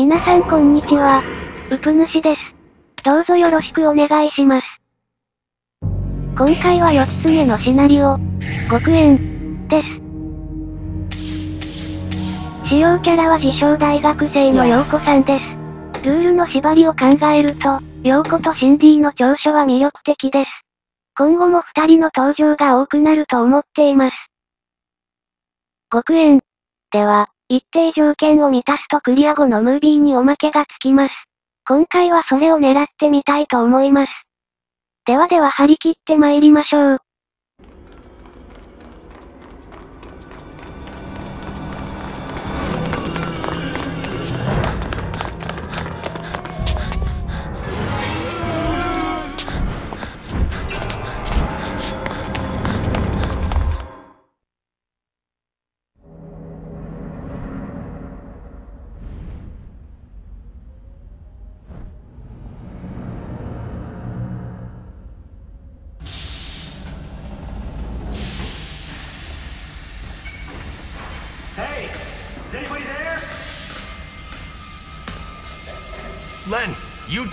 皆さんこんにちは。うぷ主です。どうぞよろしくお願いします。今回は4つ目のシナリオ、極縁、です。主要キャラは自称大学生の陽子さんです。ルールの縛りを考えると、陽子とシンディの長所は魅力的です。今後も二人の登場が多くなると思っています。極縁。では、一定条件を満たすとクリア後のムービーにおまけがつきます。今回はそれを狙ってみたいと思います。ではでは張り切って参りましょう。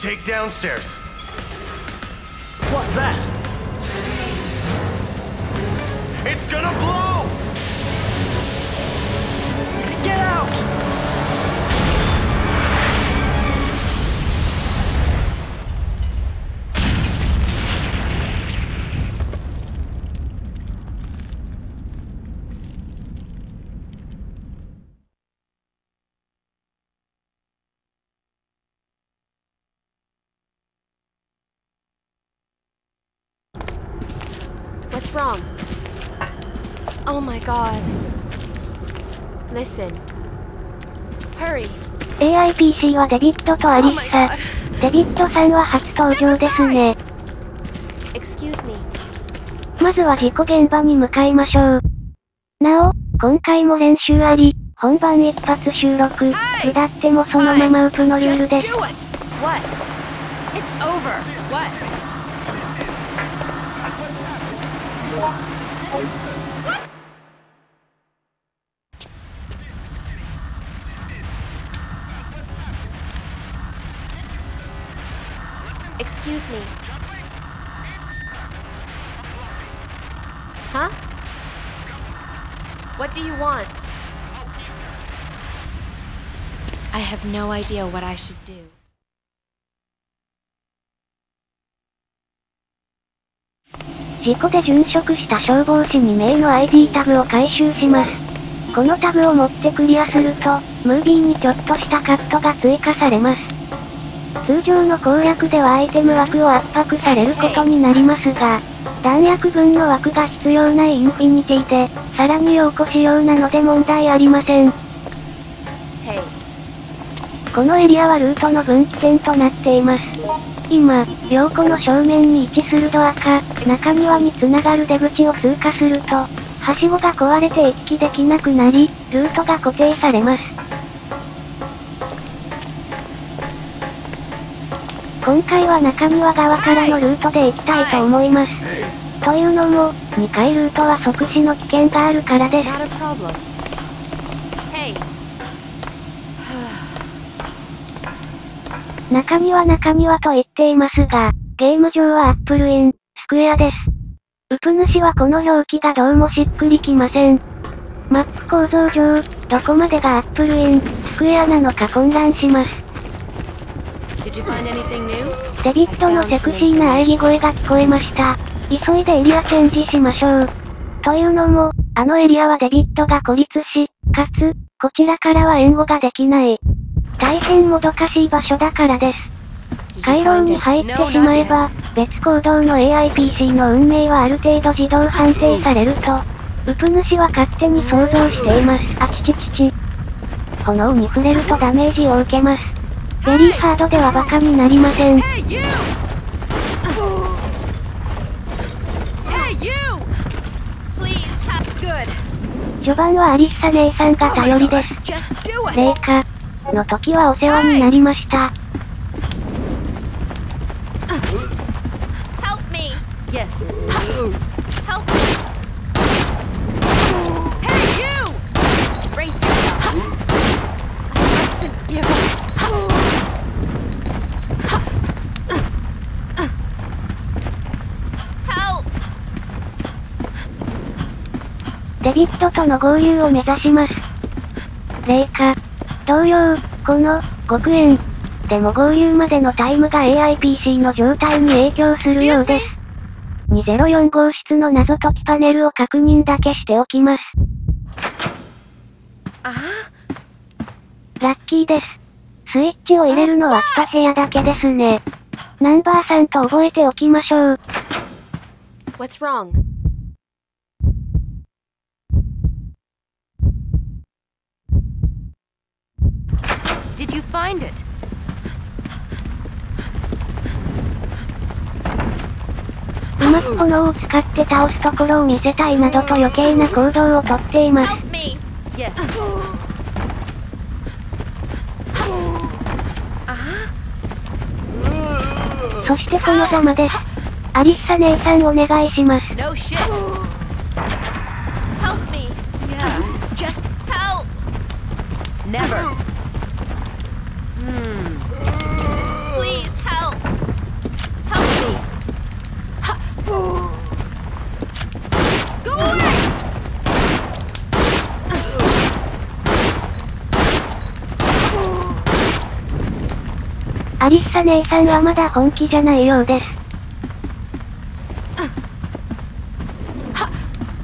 Take downstairs. What's that? It's gonna blow! Get out! Oh my god. Listen. Hurry. AIPC はデビットとア Oh リッサ。デビットさんは初登場ですね。Excuse me. まずは事故現場に向かいましょう。なお、今回も練習あり、本番一発収録、下ってもそのままウプのルールです。Excuse me. Huh? What do you want? I have no idea what I should do. 事故で殉職した消防士2名の ID タグを回収します。このタグを持ってクリアすると、ムービーにちょっとしたカットが追加されます。通常の攻略ではアイテム枠を圧迫されることになりますが、弾薬分の枠が必要ないインフィニティで、さらに陽子仕様なので問題ありません。このエリアはルートの分岐点となっています。今、陽子の正面に位置するドアか、中庭につながる出口を通過すると、はしごが壊れて行き来できなくなり、ルートが固定されます。今回は中庭側からのルートで行きたいと思います。というのも、2階ルートは即死の危険があるからです。中庭中庭と言っていますが、ゲーム上は Apple Inn Squareです。うぷ主はこの表記がどうもしっくりきません。マップ構造上、どこまでが Apple Inn Squareなのか混乱します。did you find anything new? デビットのセクシーな喘ぎ声が聞こえました。急いでエリアチェンジしましょう。というのも、あのエリアはデビットが孤立し、かつ、こちらからは援護ができない。大変もどかしい場所だからです。回廊に入ってしまえば、別行動の AIPC の運命はある程度自動判定されると、ウプ主は勝手に想像しています。あちちちち。炎に触れるとダメージを受けます。ベリーハードではバカになりません。序盤はアリッサ姉さんが頼りです。It! 霊下の時はお世話になりました。Yes. Help me! Hey, you! Brace yourself. Listen, give up. デビットとの合流を目指します。霊下。同様、この、5億円。でも合流までのタイムが AIPC の状態に影響するようです。204号室の謎解きパネルを確認だけしておきます。ラッキーです。スイッチを入れるのは一部屋だけですね。ナンバーさんと覚えておきましょう。What's wrong? Did you find it? うまく炎を使って倒すところを見せたいなどと余計な行動をとっています。そしてこのざまです。アリッサ姉さんお願いします。No shit. Help me. Yeah. Just help. Never. Hmm. Please help. Help me. Go away. アリッサ姉さんはまだ本気じゃないようです。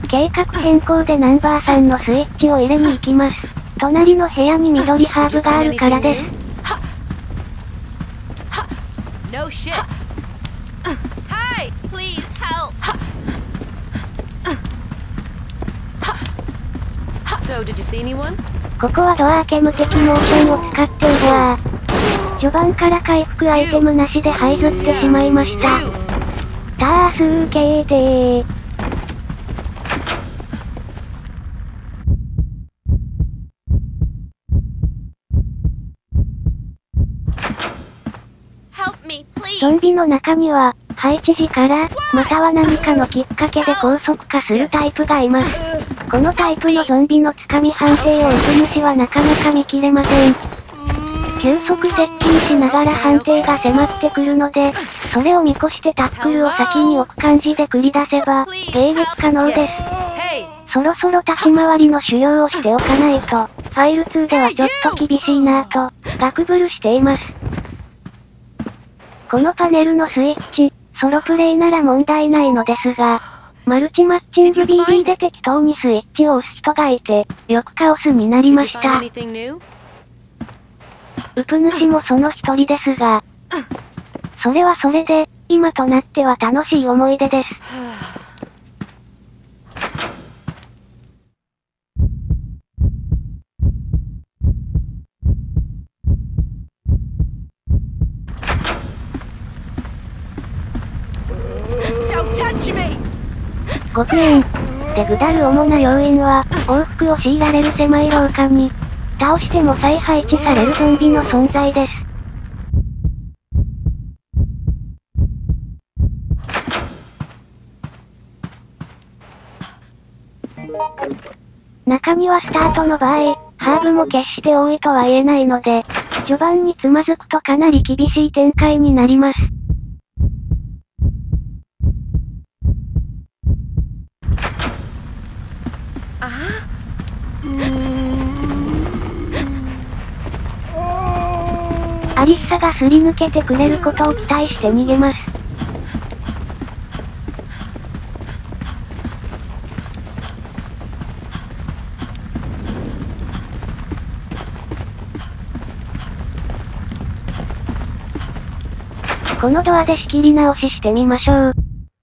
計画変更でナンバーさんのスイッチを入れに行きます。隣の部屋に緑ハーブがあるからです。No shit. Hi. Please help. So, did you see anyone? ここはドア開け無敵モーションを使ってうわー。序盤から回復アイテムなしで這いずってしまいました。タースーケーテー。ゾンビの中には、配置時から、または何かのきっかけで高速化するタイプがいます。このタイプのゾンビのつかみ判定を打つ主はなかなか見切れません。急速接近しながら判定が迫ってくるので、それを見越してタックルを先に置く感じで繰り出せば、迎撃可能です。そろそろ立ち回りの修行をしておかないと、ファイル2ではちょっと厳しいなぁと、ガクブルしています。このパネルのスイッチ、ソロプレイなら問題ないのですが、マルチマッチング BD で適当にスイッチを押す人がいて、よくカオスになりました。ウプ主もその一人ですが、それはそれで、今となっては楽しい思い出です。Don't touch me! 5億円。でぐだる主な要因は、往復を強いられる狭い廊下に、倒しても再配置されるゾンビの存在です。中にはスタートの場合、ハーブも決して多いとは言えないので、序盤につまずくとかなり厳しい展開になります。アリッサがすり抜けてくれることを期待して逃げます。このドアで仕切り直ししてみましょう。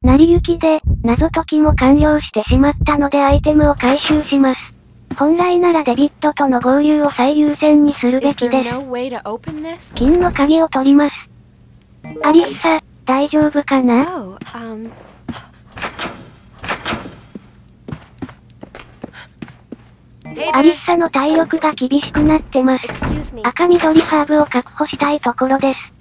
成り行きで、謎解きも完了してしまったのでアイテムを回収します。本来ならデビットとの合流を最優先にするべきです。金の鍵を取ります。アリッサ、大丈夫かな？Oh, um. アリ.ッサの体力が厳しくなってます。赤緑ハーブを確保したいところです。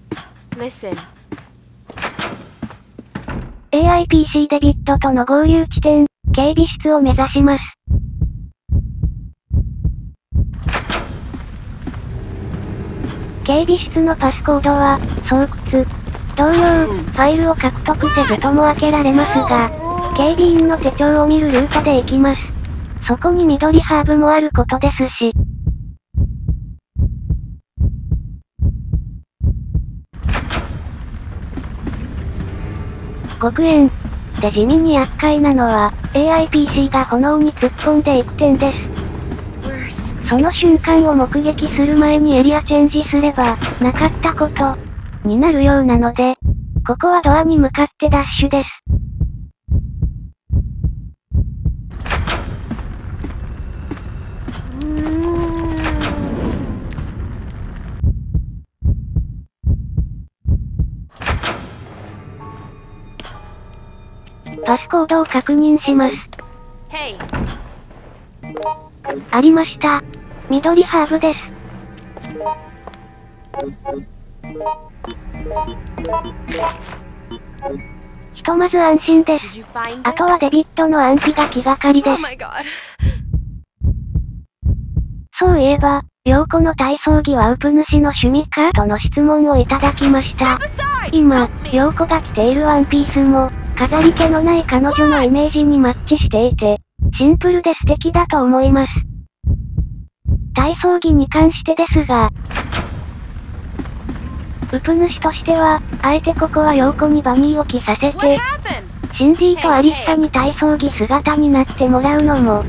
AIPC デビットとの合流地点、警備室を目指します。警備室のパスコードは、巣窟。同様、ファイルを獲得せずとも開けられますが、警備員の手帳を見るルートで行きます。そこに緑ハーブもあることですし。極円。で地味に厄介なのは、AIPC が炎に突っ込んでいく点です。その瞬間を目撃する前にエリアチェンジすれば、なかったこと、になるようなので、ここはドアに向かってダッシュです。パスコードを確認します。ありました。緑ハーブです。ひとまず安心ですあ?とはデビットの安否が気がかりで Oh す。そういえば、陽子の体操着はウプ主の趣味かとの質問をいただきました。今.陽子が着ているワンピースも、飾り気のない彼女のイメージにマッチしていて、シンプルで素敵だと思います。体操着に関してですが、ウプ主としては、あえてここは陽子にバニーを着させて?シンディとアリッサに体操着姿になってもらうのも、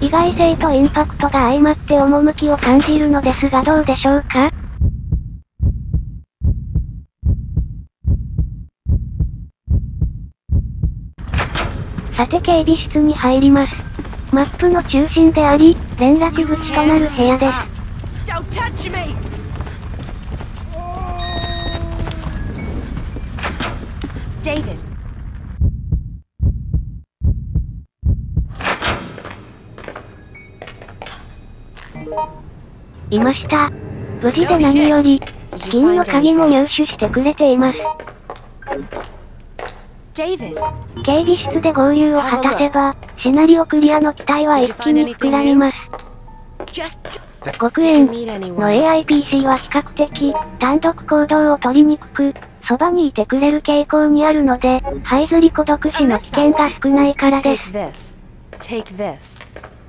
意外性とインパクトが相まって趣を感じるのですがどうでしょうか？さて警備室に入ります。マップの中心であり、連絡口となる部屋です。いました。無事で何より、金の鍵も?入手してくれています。警備室で合流を果たせば、シナリオクリアの期待は一気に膨らみます。極円?の AIPC は比較的、単独行動を取りにくく、そばにいてくれる傾向にあるので、這いずり孤独死の危険が少ないからです。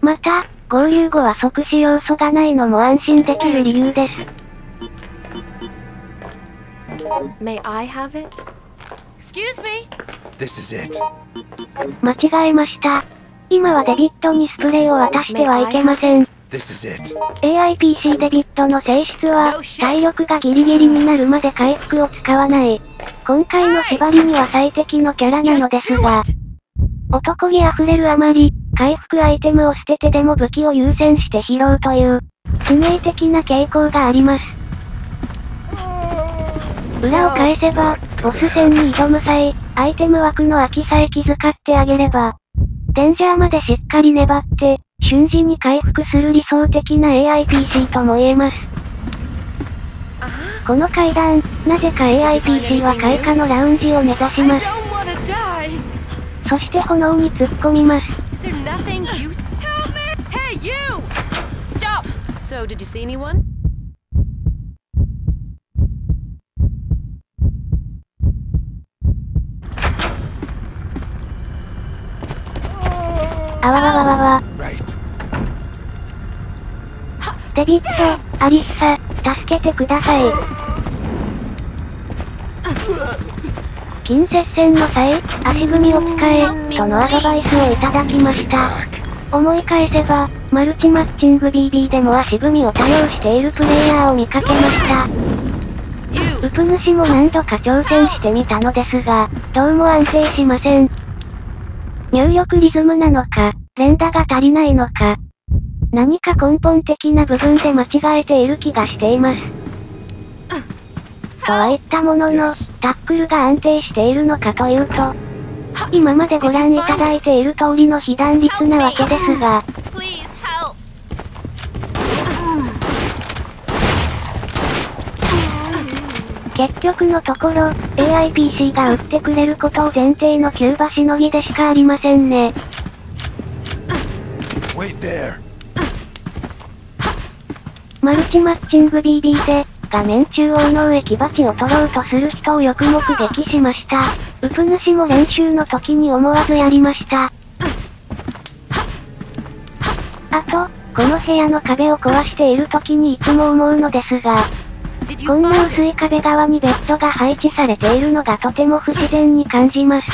また、合流後は即死要素がないのも安心できる理由です。May I have it? Excuse me. This is it. 間違えました。今はデビットにスプレーを渡してはいけません。This is it. AIPC デビットの性質は、体力がギリギリになるまで回復を使わない。今回の縛りには最適のキャラなのですが、男気あふれるあまり、回復アイテムを捨ててでも武器を優先して拾うという、致命的な傾向があります。裏を返せば、ボス戦に挑む際、アイテム枠の空きさえ気遣ってあげれば、デンジャーまでしっかり粘って、瞬時に回復する理想的な AIPC とも言えます。この階段、なぜか AIPC は開花のラウンジを目指します。そして炎に突っ込みます。Hey, you! Stop! So, did you see anyone? あわわわわわ。デビット、アリッサ、助けてください。近接戦の際、足踏みを使え、とのアドバイスをいただきました。思い返せば、マルチマッチング BB でも足踏みを多用しているプレイヤーを見かけました。ウプ主も何度か挑戦してみたのですが、どうも安定しません。入力リズムなのか、連打が足りないのか、何か根本的な部分で間違えている気がしています。とは言ったものの、タックルが安定しているのかというと、今までご覧いただいている通りの被弾率なわけですが、Please help! 結局のところ、AIPC が撃ってくれることを前提のキューバしのぎでしかありませんね。Wait there. マルチマッチング BB で、画面中央の上木鉢を取ろうとする人をよく目撃しました。ウプ主も練習の時に思わずやりました。あと、この部屋の壁を壊している時にいつも思うのですが、こんな薄?い壁側にベッドが配置されているのがとても不自然に感じます。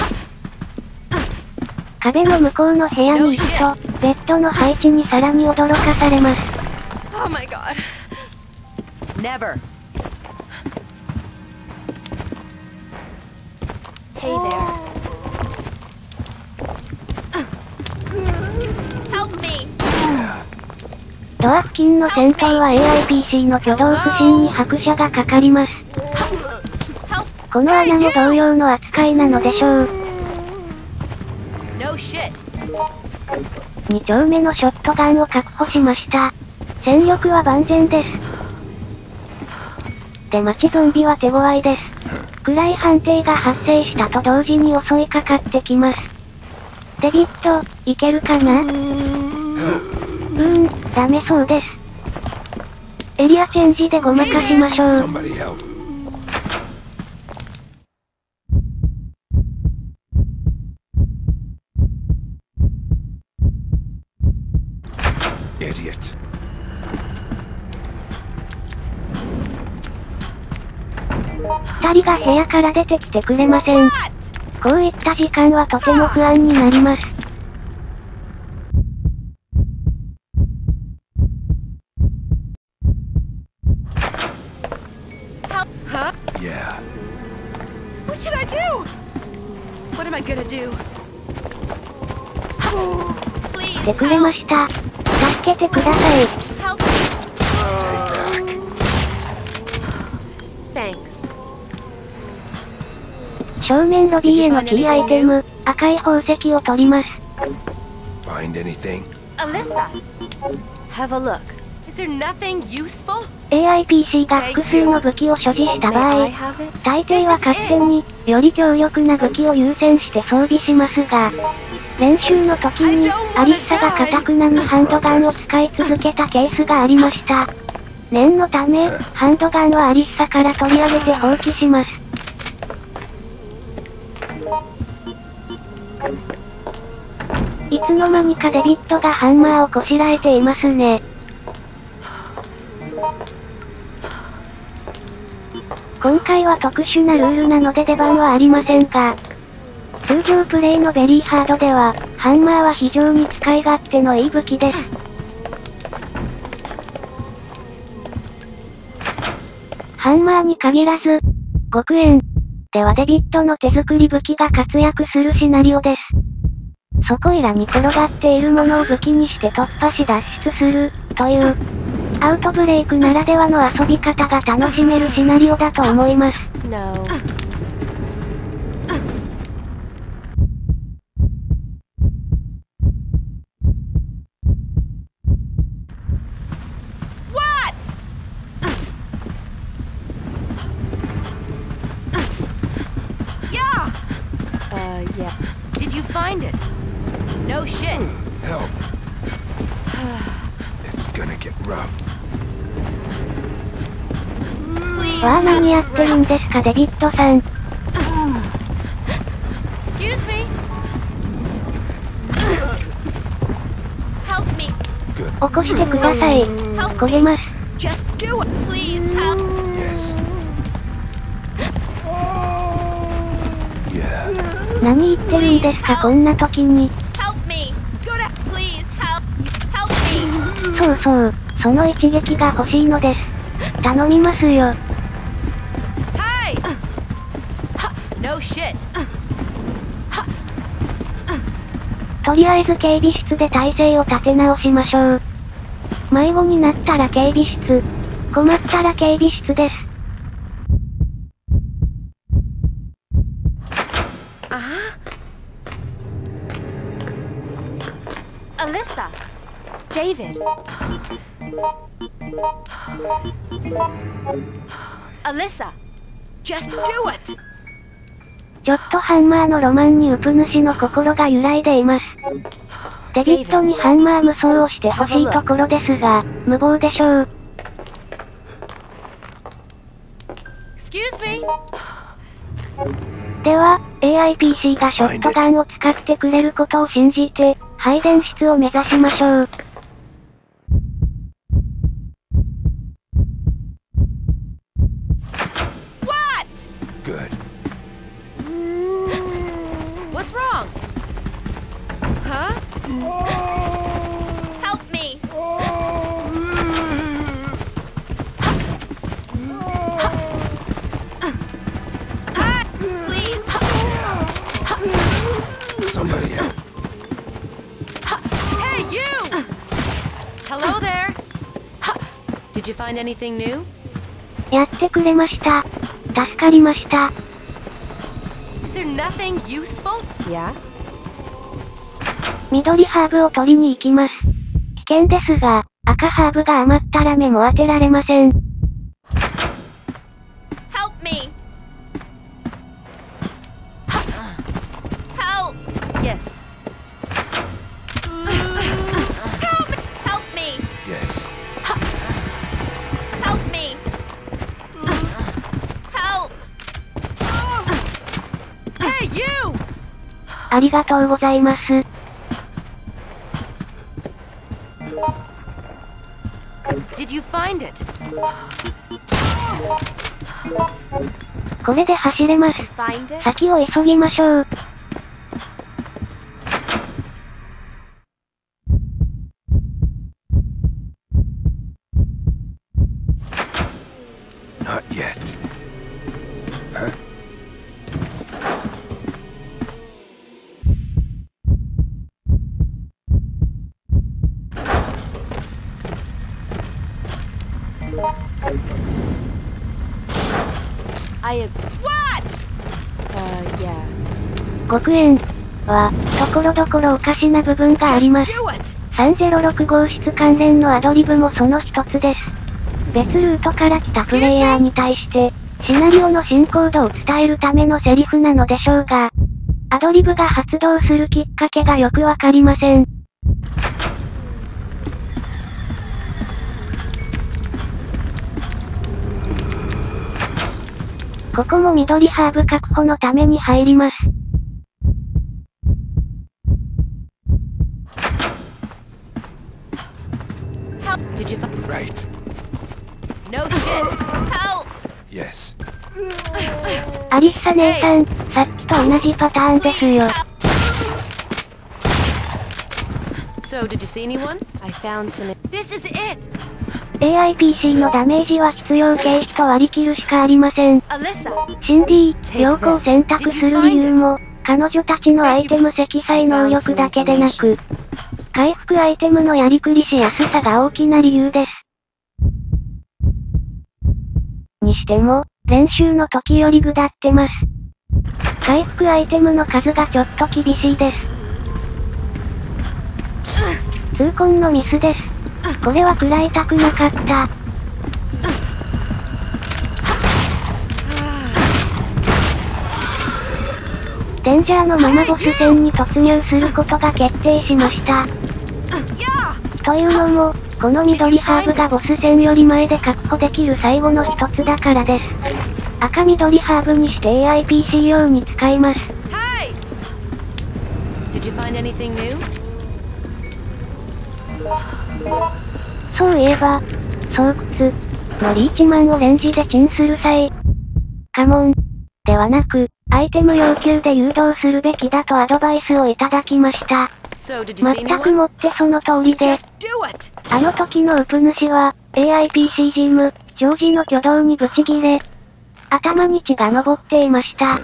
壁の向こうの部屋に行くと、ベッドの配置にさらに驚かされます。Oh my god. Never. Hey there. Help me. ドア付近の戦闘は AIPC の挙動不審に拍車がかかります。この穴も同様の扱いなのでしょう。2丁目のショットガンを確保しました。戦力は万全です。で町ゾンビは手強いです。暗い判定が発生したと同時に襲いかかってきます。デビット、いけるかな？うーん、ダメそうです。エリアチェンジでごまかしましょう。二人が部屋から出てきてくれません。こういった時間はとても不安になります。てくれました。助けてください。正面ロビーへのキーアイテム、赤い宝石を取ります。AIPC が複数の武器を所持した場合、大抵は勝手により強力な武器を優先して装備しますが、練習の時に、アリッサが堅くなにハンドガンを使い続けたケースがありました。念のため、ハンドガンはアリッサから取り上げて放棄します。いつの間にかデビットがハンマーをこしらえていますね。今回は特殊なルールなので出番はありませんが、通常プレイのベリーハードでは、ハンマーは非常に使い勝手のいい武器です。ハンマーに限らず、極円ではデビットの手作り武器が活躍するシナリオです。そこいらに転がっているものを武器にして突破し脱出する、という、アウトブレイクならではの遊び方が楽しめるシナリオだと思います。No. What? Yeah. Uh, yeah. Did you find it? No shit. Help. it's gonna get rough. わあ何やってるですかデビッドさん起こしてください。こげます。何言ってるんですかこんな時に。そうそう。その一撃が欲しいのです。頼みますよ。とりあえず警備室で体勢を立て直しましょう。迷子になったら警備室。困ったら警備室です。Alyssa. David. Alyssa. Just do it. ちょっとハンマーのロマンにウプ主の心が揺らいでいます。デビットにハンマー無双をしてほしいところですが、無謀でしょう。では、AIPC がショットガンを使ってくれることを信じて、配電室を目指しましょう。やってくれました。助かりました。Is there nothing useful? Yeah? 緑ハーブを取りに行きます。危険ですが、赤ハーブが余ったら目も当てられません。がとうございます。これで走れます。先を急ぎましょう。極円は、ところどころおかしな部分があります。Do it! 306号室関連のアドリブもその一つです。別ルートから来たプレイヤーに対して、シナリオの進行度を伝えるためのセリフなのでしょうが、アドリブが発動するきっかけがよくわかりません。ここも緑ハーブ確保のために入ります。アリッサ姉さん、さっきと同じパターンですよ。So, did you see anyone? I found some. This is it! AIPC のダメージは必要経費と割り切るしかありません。シンディ、良好を選択する理由も、彼女たちのアイテム積載能力だけでなく、回復アイテムのやりくりしやすさが大きな理由です。にしても、練習の時より下ってます。回復アイテムの数がちょっと厳しいです。痛恨のミスです。これは食らいたくなかった。デンジャーのままボス戦に突入することが決定しました。というのも、この緑ハーブがボス戦より前で確保できる最後の一つだからです。赤緑ハーブにして AIPC 用に使います。Hey! Did you find anything new? そういえば、巣窟のリーチマンをレンジでチンする際、カモン、ではなく、アイテム要求で誘導するべきだとアドバイスをいただきました。全くもってその通りで、あの時のウプ主は、AIPC ジム、ジョージの挙動にブチ切れ、頭に血が上っていました。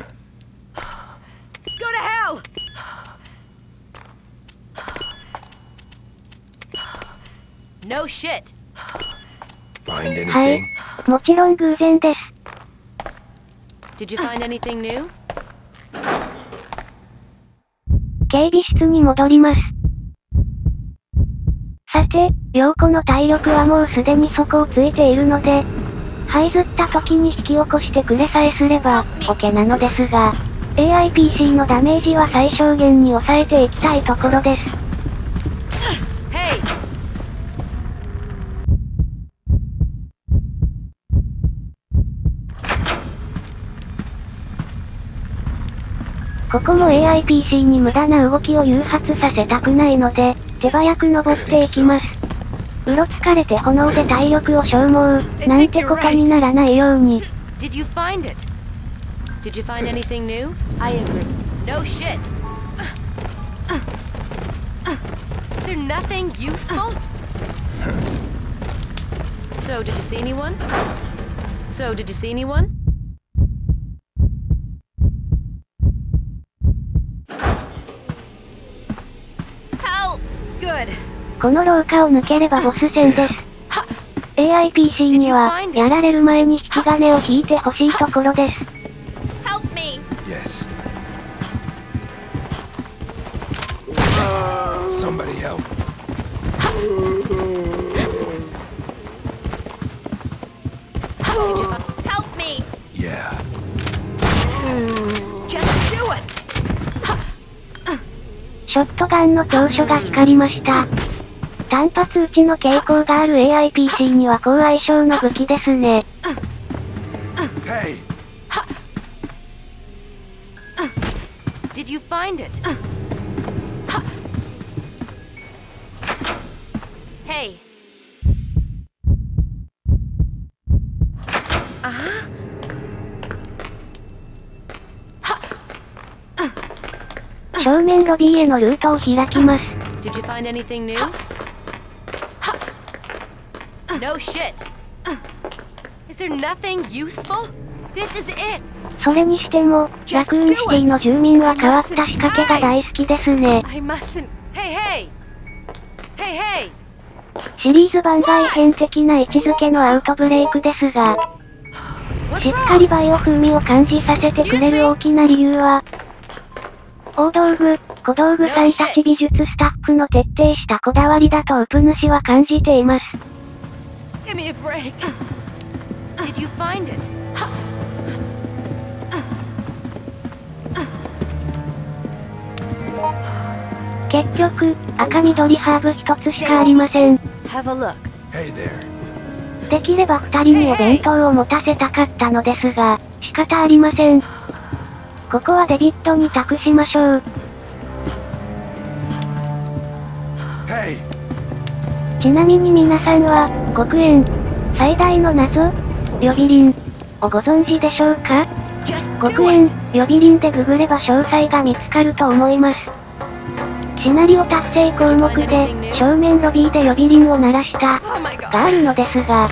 はい、もちろん偶然です。警備室に戻ります。さて、陽子の体力はもうすでに底をついているので、這いずった時に引き起こしてくれさえすれば、OK なのですが、AIPC のダメージは最小限に抑えていきたいところです。ここも AIPC に無駄な動きを誘発させたくないので、手早く登っていきます。うろつかれて炎で体力を消耗、なんてことにならないように。この廊下を抜ければボス戦です。AIPC には、やられる前に引き金を引いてほしいところです。ショットガンの長所が光りました。単発撃ちの傾向がある AIPC には高相性の武器ですね。Hey! Did you find it? Hey. Uh-huh. 正面ロビーへのルートを開きます。Did you find anything new? No shit. Is there nothing useful? This is it. それにしても、ラクーンシティの住民は変わった仕掛けが大好きですね。I mustn't. Hey, hey. Hey, hey. シリーズ番外編的な位置づけのアウトブレイクですが、しっかり?バイオ風味を感じさせてくれる大きな理由は、大道具、小道具さんたち美術スタッフの徹底したこだわりだとウプ主は感じています。Give me a break. Did you find it? 結局、赤緑ハーブ一つしかありません。Have a look. Hey there. できれば二人にお弁当を持たせたかったのですが、仕方ありません。ここはデビッドに託しましょう。Hey! ちなみに皆さんは、黒煙、最大の謎、予備輪、をご存知でしょうか？煙 it. 予備輪でググれば詳細が見つかると思います。シナリオ達成項目で、正面ロビーで予備輪を鳴らした、Oh. があるのですが、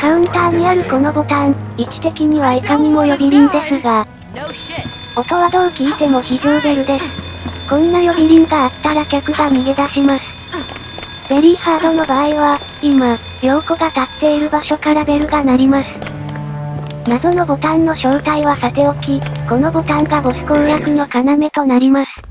カウンターにあるこのボタン、位置的にはいかにも予備輪ですが.音はどう聞いても非常ベルです。こんな予備輪があったら客が逃げ出します。ベリーハードの場合は、今、陽子が立っている場所からベルが鳴ります。謎のボタンの正体はさておき、このボタンがボス攻略の要となります。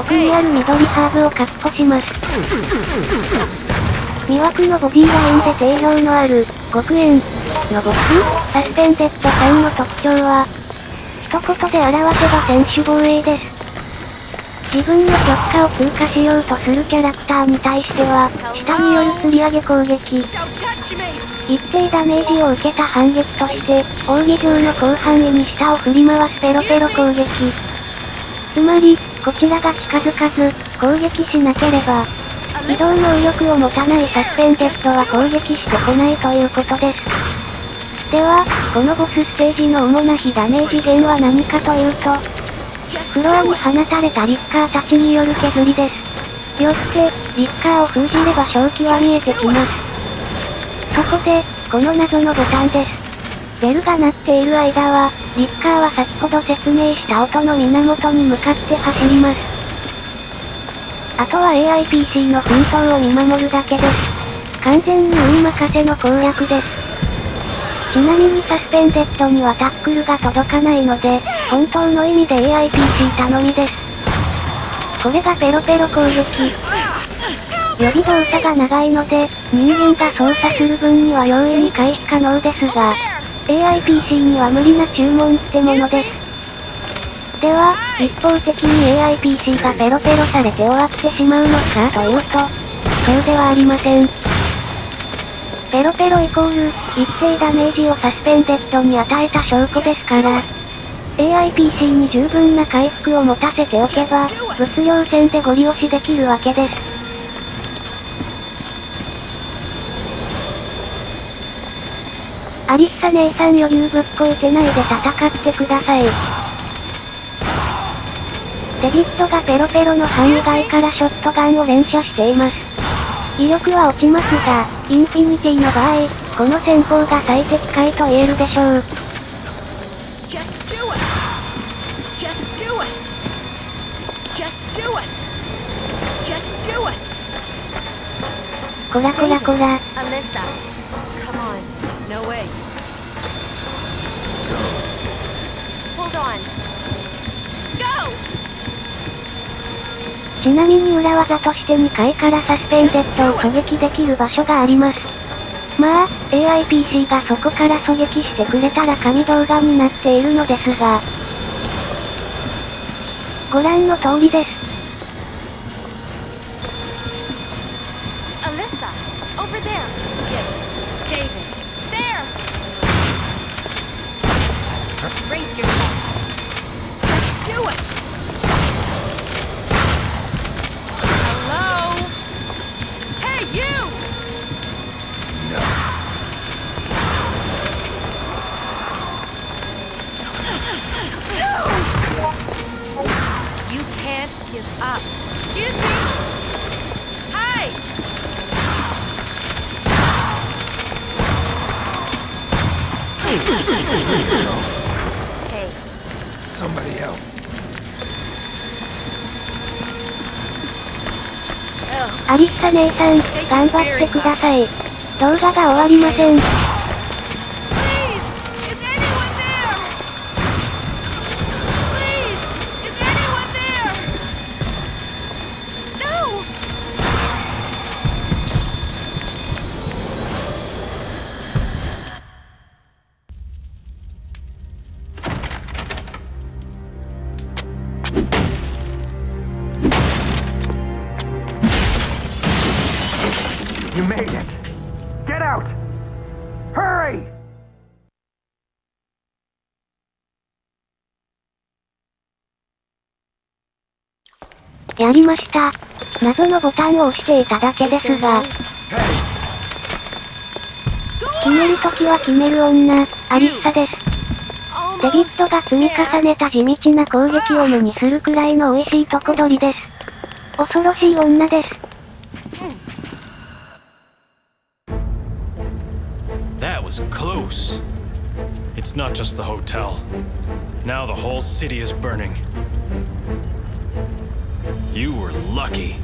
奥にある緑ハーブを確保します。魅惑のボディラインで定評のある、極煙のボス、サスペンデッドさんの特徴は、一言で表せば選手防衛です。自分の直下を通過しようとするキャラクターに対しては、下による吊り上げ攻撃、一定ダメージを受けた反撃として、奥義上の広範囲に下を振り回すペロペロ攻撃。つまり、こちらが近づかず、攻撃しなければ、移動能力を持たないサスペンデッドは攻撃してこないということです。では、このボスステージの主な非ダメージ源は何かというと、フロアに放たれたリッカーたちによる削りです。よって、リッカーを封じれば正気は見えてきます。そこで、この謎のボタンです。ベルが鳴っている間は、リッカーは先ほど説明した音の源に向かって走ります。あとは AIPC の奮闘を見守るだけです。完全に運任せの攻略です。ちなみにサスペンデッドにはタックルが届かないので、本当の意味で AIPC 頼みです。これがペロペロ攻撃。予備動作が長いので、人間が操作する分には容易に回避可能ですが、AIPC には無理な注文ってものです。では、一方的に AIPC がペロペロされて終わってしまうのかというと、そうではありません。ペロペロイコール、一定ダメージをサスペンデッドに与えた証拠ですから、AIPC に十分な回復を持たせておけば、物量戦でゴリ押しできるわけです。アリッサ姉さん余裕ぶっこいてないで戦ってください。デビッドがペロペロの範囲外からショットガンを連射しています。威力は落ちますが、インフィニティの場合、この戦法が最適解と言えるでしょう。こらこらこら、Alyssa, come on. No way. Hold on. Go! ちなみに裏技として2階からサスペンデッドを狙撃できる場所があります。まあ、AIPC がそこから狙撃してくれたら神動画になっているのですが、ご覧の通りです。姉さん、頑張ってください。動画が終わりません。ました。謎のボタンを押していただけですが、決めるときは決める女、アリッサです。デビッドが積み重ねた地道な攻撃を無にするくらいの美味しいとこ取りです。恐ろしい女です。That was close. It's not just the hotel. Now the whole city is burning. You were lucky.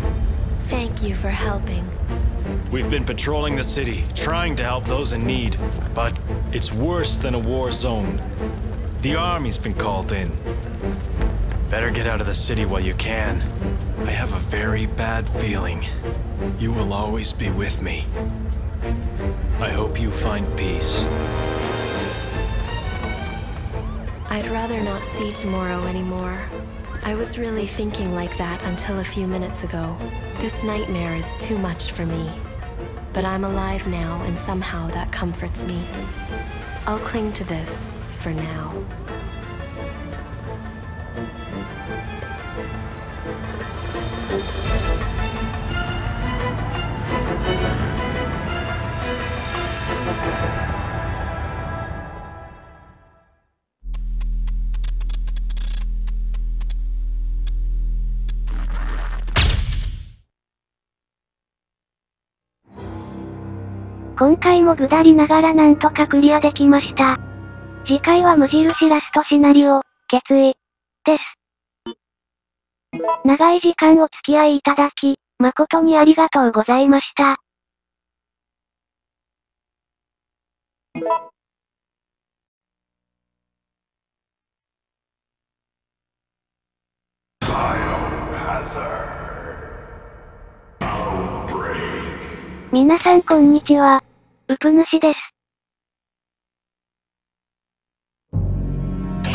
thank you for helping. We've been patrolling the city, trying to help those in need, but it's worse than a war zone. The army's been called in. Better get out of the city while you can. I have a very bad feeling. You will always be with me. I hope you find peace. I'd rather not see tomorrow anymore. I was really thinking like that until a few minutes ago. This nightmare is too much for me. But I'm alive now, and somehow that comforts me. I'll cling to this for now. 回もぐだりながらなんとかクリアできました。次回は無印ラストシナリオ、決意、です。長い時間お付き合いいただき、誠にありがとうございました。皆さんこんにちは。うぷ主です。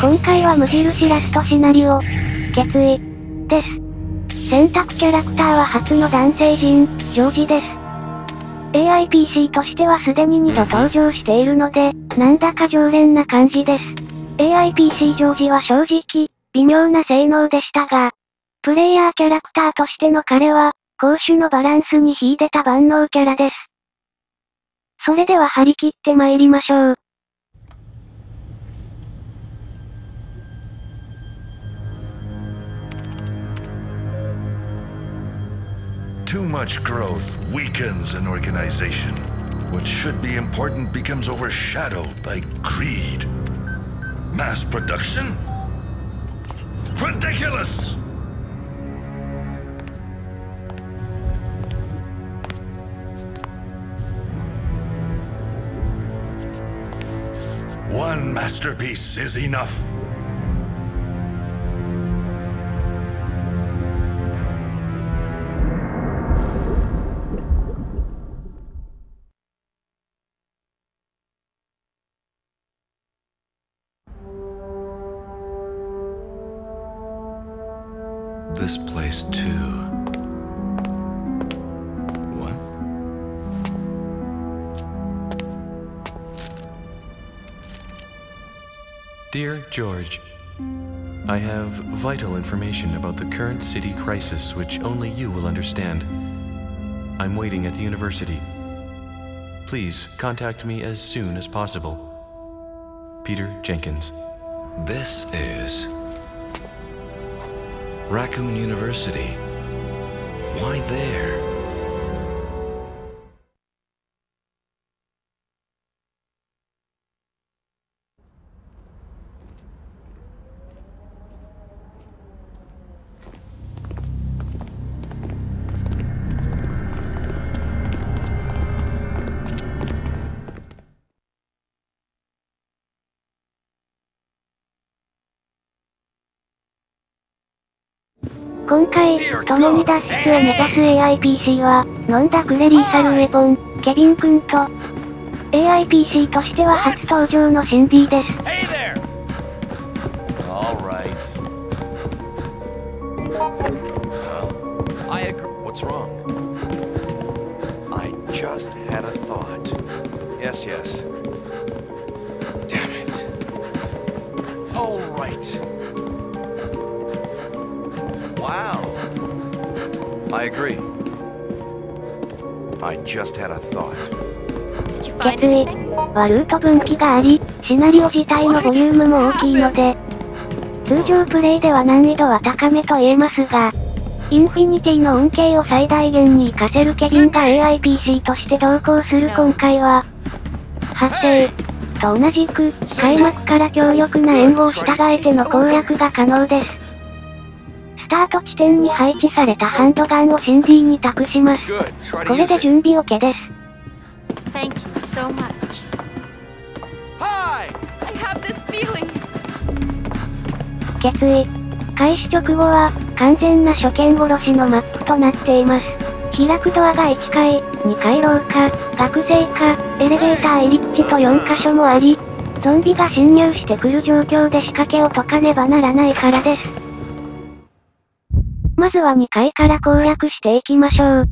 今回は無印ラストシナリオ、決意、です。選択キャラクターは初の男性陣、ジョージです。AIPC としてはすでに2度登場しているので、なんだか常連な感じです。AIPC ジョージは正直、微妙な性能でしたが、プレイヤーキャラクターとしての彼は、攻守のバランスに秀でた万能キャラです。それでは張り切って参りましょう。Too much growth weakens an organization. What should be important becomes overshadowed by greed. Mass production? Ridiculous! One masterpiece is enough. George, I have vital information about the current city crisis which only you will understand. I'm waiting at the university. Please contact me as soon as possible. Peter Jenkins. This is. Raccoon University. Why there? 今回、共に脱出を目指す AIPC は、飲んだクレリーサルウェポン、ケビン君と、AIPC としては初登場のシンディです。Wow. I agree. I just had a thought. はルート分岐があり、シナリオ自体のボリュームも大きいので、通常プレイでは難易度は高めと言えますが、インフィニティの恩恵を最大限に活かせるケビンが AIPC として同行する今回は、発生と同じく、開幕から強力な援護を従えての攻略が可能です。スタート地点に配置されたハンドガンをシンディに託します。これで.準備 OK です。Thank you so much. Hi! I have this feeling. 決意。開始直後は、完全な初見殺しのマップとなっています。開くドアが1階、2階廊下、学生課、エレベーター入り口と4箇所もあり、ゾンビが侵入してくる状況で仕掛けを解かねばならないからです。まずは2階から攻略していきましょう。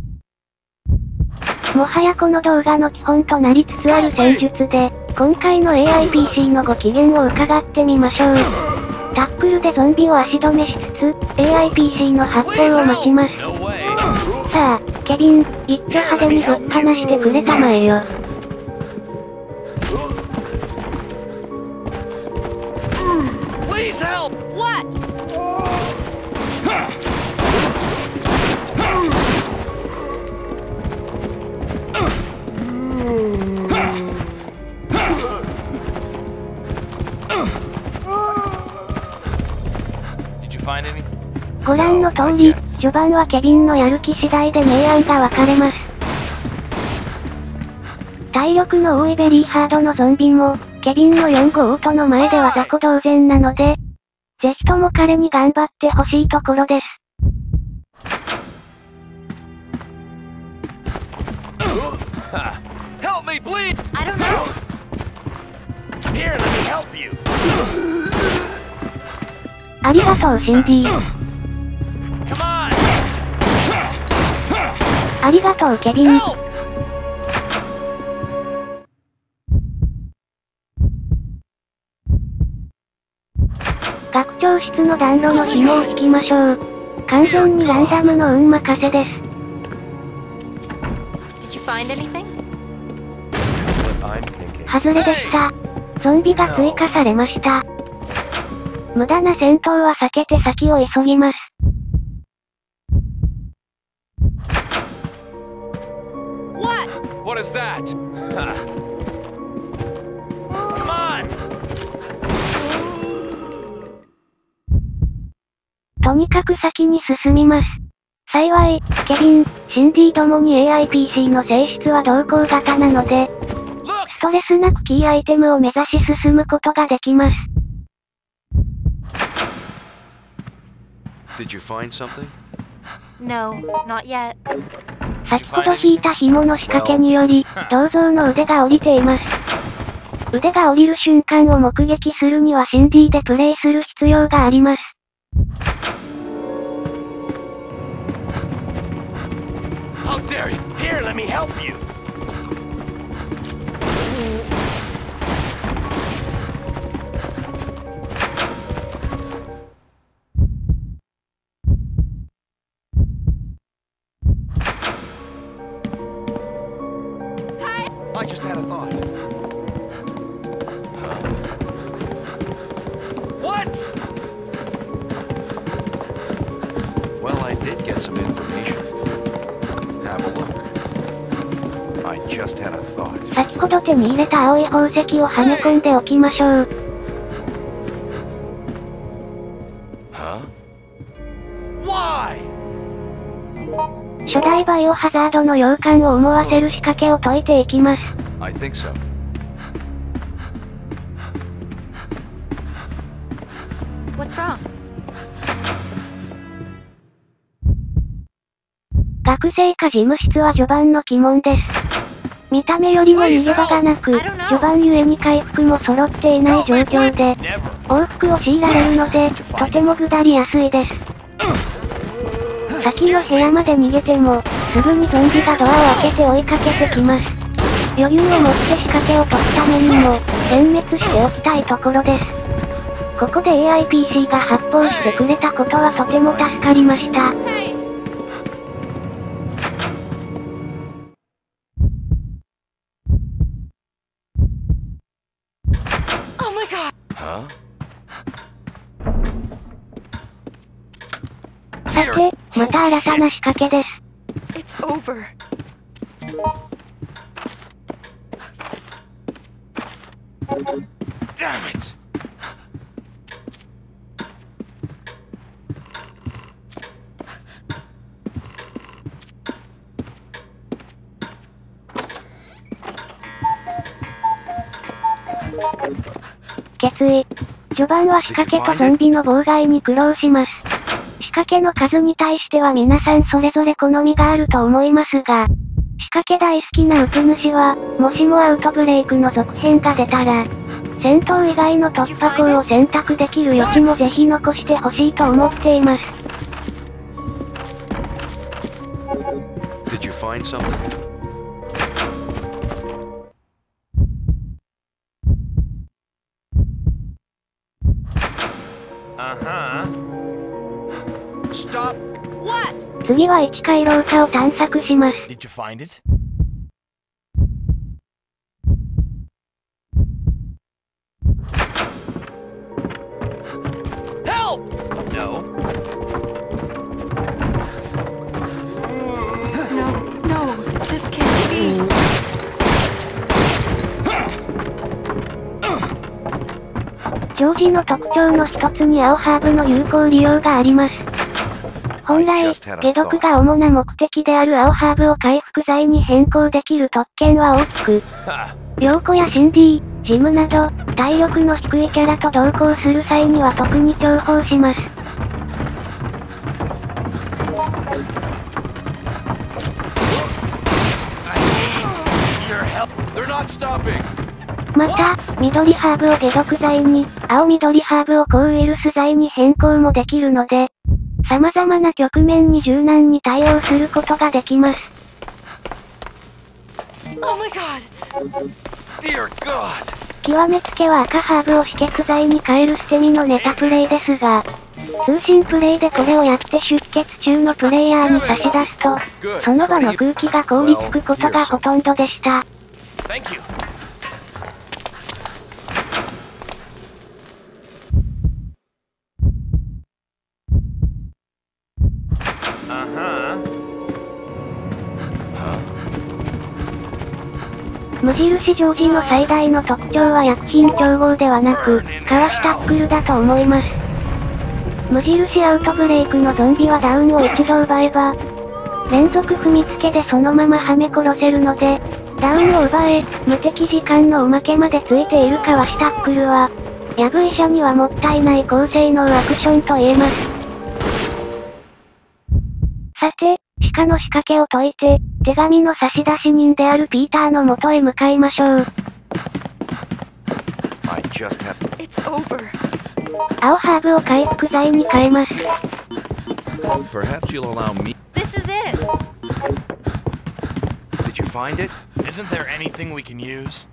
もはやこの動画の基本となりつつある戦術で、今回の AIPC のご機嫌を伺ってみましょう。タックルでゾンビを足止めしつつ、AIPC の発砲を待ちます。さあ、ケビン、一挙派手にぶっ放してくれたまえよ。Please help! What? ご覧の通り、序盤はケビンのやる気次第で明暗が分かれます。体力の多いベリーハードのゾンビも、ケビンの4号オートの前では雑魚同然なので、ぜひとも彼に頑張ってほしいところです。ありがとう、シンディ。ありがとう、ケビン。学長室の暖炉の紐を引きましょう。完全にランダムの運任せです。外れでした。ゾンビが追加されました。無駄な戦闘は避けて先を急ぎます。What? What is that? Huh. Come on! とにかく先に進みます。幸い、ケビン、シンディともに AIPC の性質は同行型なので!ストレスなくキーアイテムを目指し進むことができます。Did you find something? No, not yet. 先ほど引いた紐の仕掛けにより、銅像の腕が降りています。腕が降りる瞬間を目撃するにはシンディでプレイする必要があります。How dare you! Here, let me help you! I just had a thought. Huh? What? Well, I did get some information. 先ほど手に入れた青い宝石をはめ込んでおきましょう。初代バイオハザードの洋館を思わせる仕掛けを解いていきます。学生か事務室は序盤の鬼門です。見た目よりも逃げ場がなく、序盤ゆえに回復も揃っていない状況で.往復を強いられるので、とても下りやすいです。先の部屋まで逃げても、すぐにゾンビがドアを開けて追いかけてきます。余裕を持って仕掛けを解くためにも、殲滅しておきたいところです。ここで AIPC が発砲してくれたことはとても助かりました。た新たな仕掛けです。It's over. Damn it!. 決意。序盤は仕掛けとゾンビの妨害に苦労します。仕掛けの数に対しては皆さんそれぞれ好みがあると思いますが、仕掛け大好きな打ち主は、もしもアウトブレイクの続編が出たら、戦闘以外の突破口を選択できる余地もぜひ残してほしいと思っています。次は1階廊下を探索します。Did you find it? Help! No. No, no, this can't be. 常時の特徴の一つに青ハーブの有効利用があります。本来、解毒が主な目的である青ハーブを回復剤に変更できる特権は大きく!陽子やシンディ、ジムなど、体力の低いキャラと同行する際には特に重宝します。また、緑ハーブを解毒剤に、青緑ハーブを抗ウイルス剤に変更もできるので、様々な局面に柔軟に対応することができます。Oh! 極めつけは赤ハーブを止血剤に変える捨て身のネタプレイですが、通信プレイでこれをやって出血中のプレイヤーに差し出すと、その場の空気が凍りつくことがほとんどでした。無印ジョージの最大の特徴は薬品調合ではなく、かわしタックルだと思います。無印アウトブレイクのゾンビはダウンを一度奪えば、連続踏みつけでそのままはめ殺せるので、ダウンを奪え、無敵時間のおまけまでついているかわしタックルは、ヤブ医者にはもったいない高性能アクションと言えます。さて、鹿の仕掛けを解いて、手紙の差出人であるピーターの元へ向かいましょう。I just had. It's over. 青ハーブを回復剤に変えます。Perhaps you'll allow me. This is it. Did you find it? Isn't there anything we can use?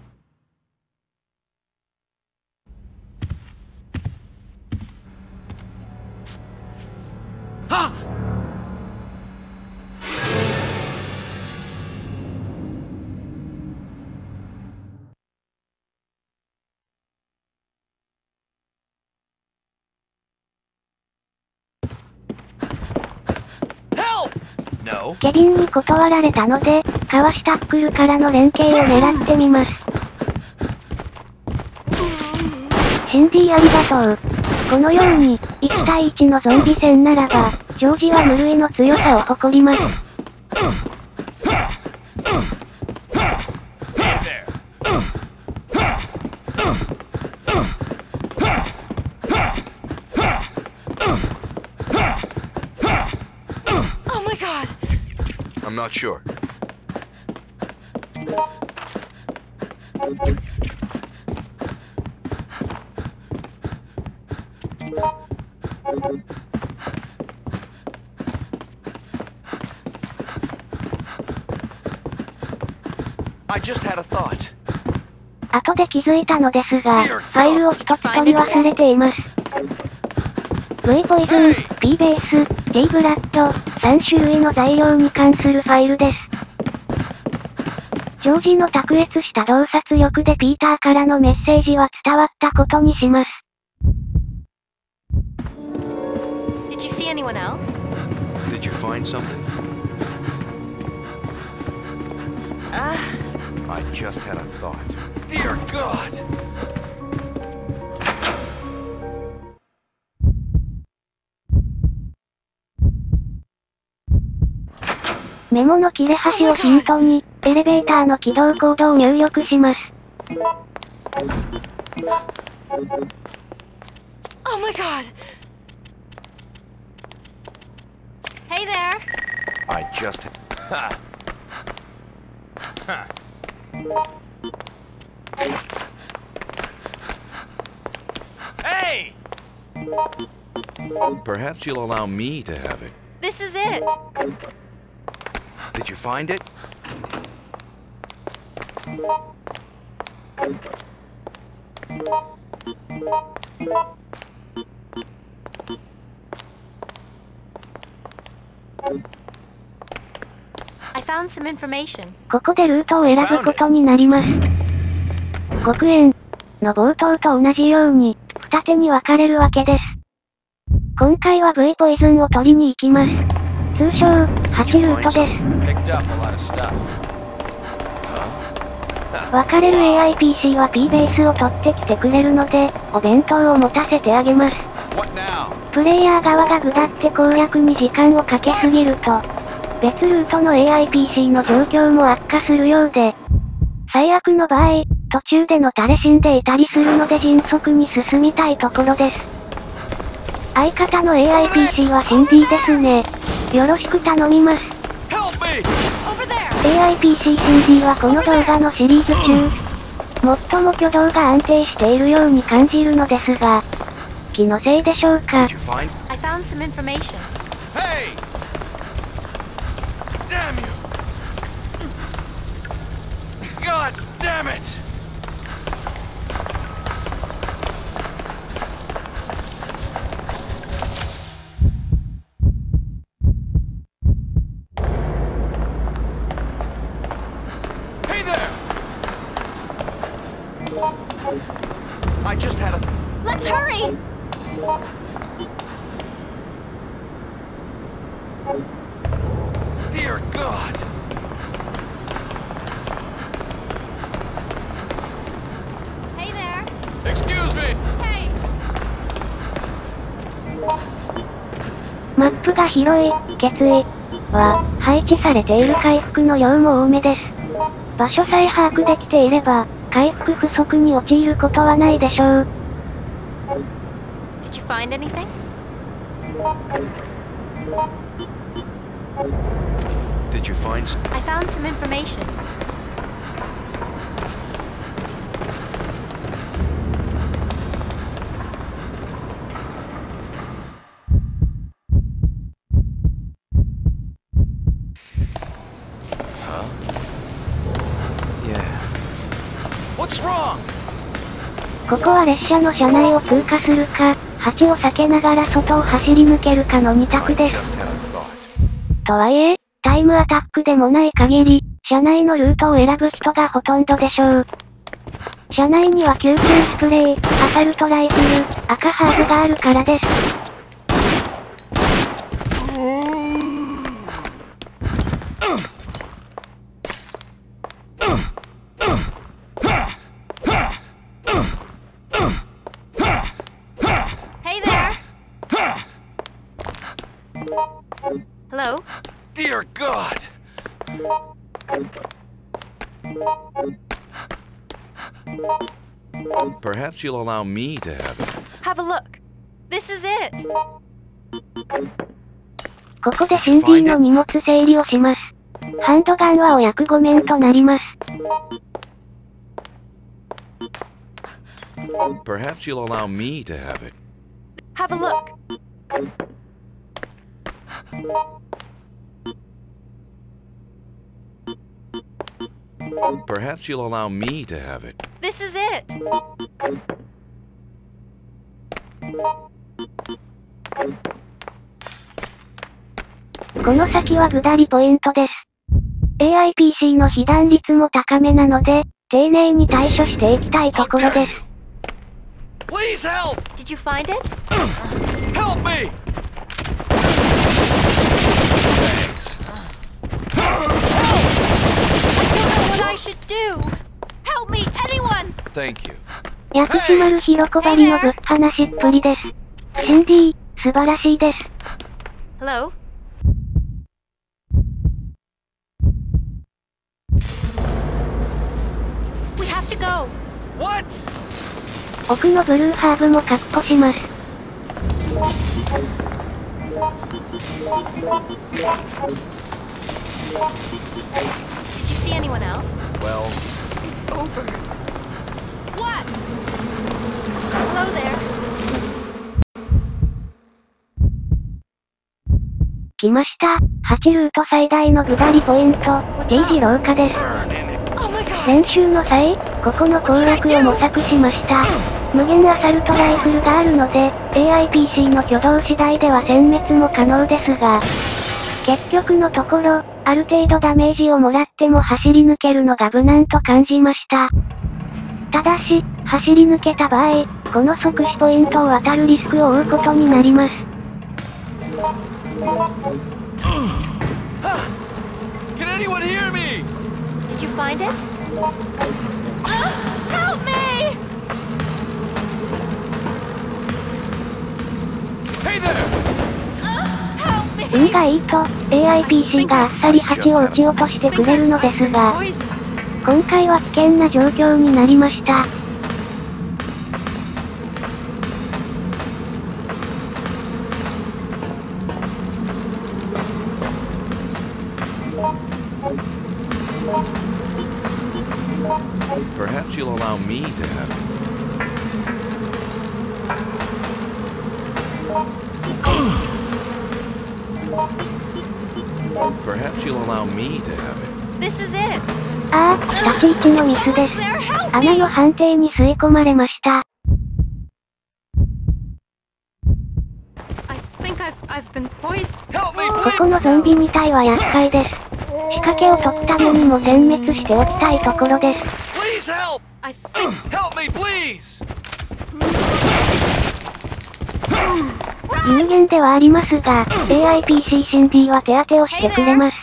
No. ケビンに断られたので、かわしタックルからの連携を狙ってみます。シンディありがとう。このように、1対1のゾンビ戦ならば、ジョージは無類の強さを誇ります。Oh my god. I'm not sure. I just had a thought. 後で気づいたのですが、ファイルを一つ取り忘れています。V ポイズン、P ベース、T ブラッド、3種類の材料に関するファイルです。ジョージの卓越した洞察力でピーターからのメッセージは伝わったことにします。Did you see anyone else? Did you find something? Uh, I just had a thought. Dear God! メモの切れ端をヒントに、エレベーターの起動コードを入力します。Oh my god. hey there. I just. Ha! Hey! Perhaps you'll allow me to have it. This is it. Did you find it? I found some information. ここでルートを選ぶことになります。極縁の冒頭と同じように、二手に分かれるわけです。今回は V ポイズンを取りに行きます。通称、8ルートです。かれる AIPC は P ベースを取ってきてくれるので、お弁当を持たせてあげます。プレイヤー側が下って攻略に時間をかけすぎると、別ルートの AIPC の状況も悪化するようで、最悪の場合、途中での垂れ死んでいたりするので迅速に進みたいところです。相方の AIPC はシンディですね。よろしく頼みます。AIPCCD はこの動画のシリーズ中、最も挙動が安定しているように感じるのですが、気のせいでしょうか？Excuse me. マップが広い、決意は配置されている回復の量も多めです。場所さえ把握できていれば、回復不足に陥ることはないでしょう。Did you find anything? Did you find some? I found some information. ここは列車の車内を通過するか、鉢を避けながら外を走り抜けるかの2択です。とはいえ、タイムアタックでもない限り、車内のルートを選ぶ人がほとんどでしょう。車内には救急スプレー、アサルトライフル、赤ハーブがあるからです。Hey Dear God! Perhaps you'll allow me to have it. Have a look. This is it! ここでシンディの荷物整理をします。ハンドガンはお役御免となります。Perhaps you'll allow me to have it. Have a look. Perhaps you'll allow me to have it. This is it! この先は下りポイントです。AIPC の被弾率も高めなので、丁寧に対処していきたいところです。Please help! Did you find it? Help me! ヤクシマルヒロコバリのぶっ放しっぷりです。シンディー、素晴らしいです。奥のブルーハーブもかっこします。Did you see anyone else? Well, It's over. What? Hello there. 来ました。8ルート最大の下りポイント、G 字廊下です。Oh! 練習の際、ここの攻略を模索しました。無限アサルトライフルがあるので、AIPC の挙動次第では殲滅も可能ですが、結局のところ、ある程度ダメージをもらっても走り抜けるのが無難と感じました。ただし、走り抜けた場合、この即死ポイントを渡るリスクを負うことになります。can anyone hear me? Did you find it? Ah, help me! Hey there! 運がいいと、AIPC があっさり蜂を撃ち落としてくれるのですが.今回は危険な状況になりました。穴!の判定に吸い込まれました。ここのゾンビみたいは厄介です。仕掛けを取っためにも殲滅しておきたいところです。有限 ではありますが、AIPC シンディは手当てをしてくれます。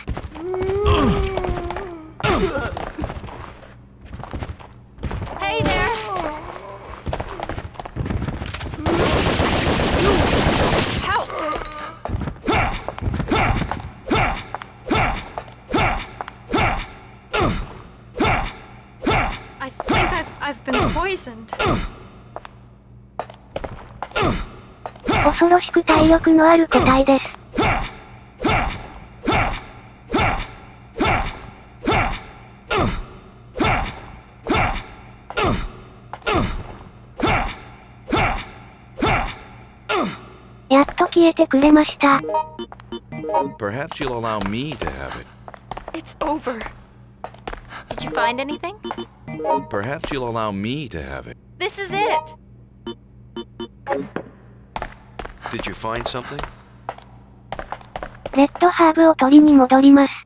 恐ろしく体力のある個体です。消えてくれました。Perhaps you'll allow me to have it. It's over. Did you find anything? Perhaps you'll allow me to have it. This is it. Did you find something? レッドハーブを取りに戻ります。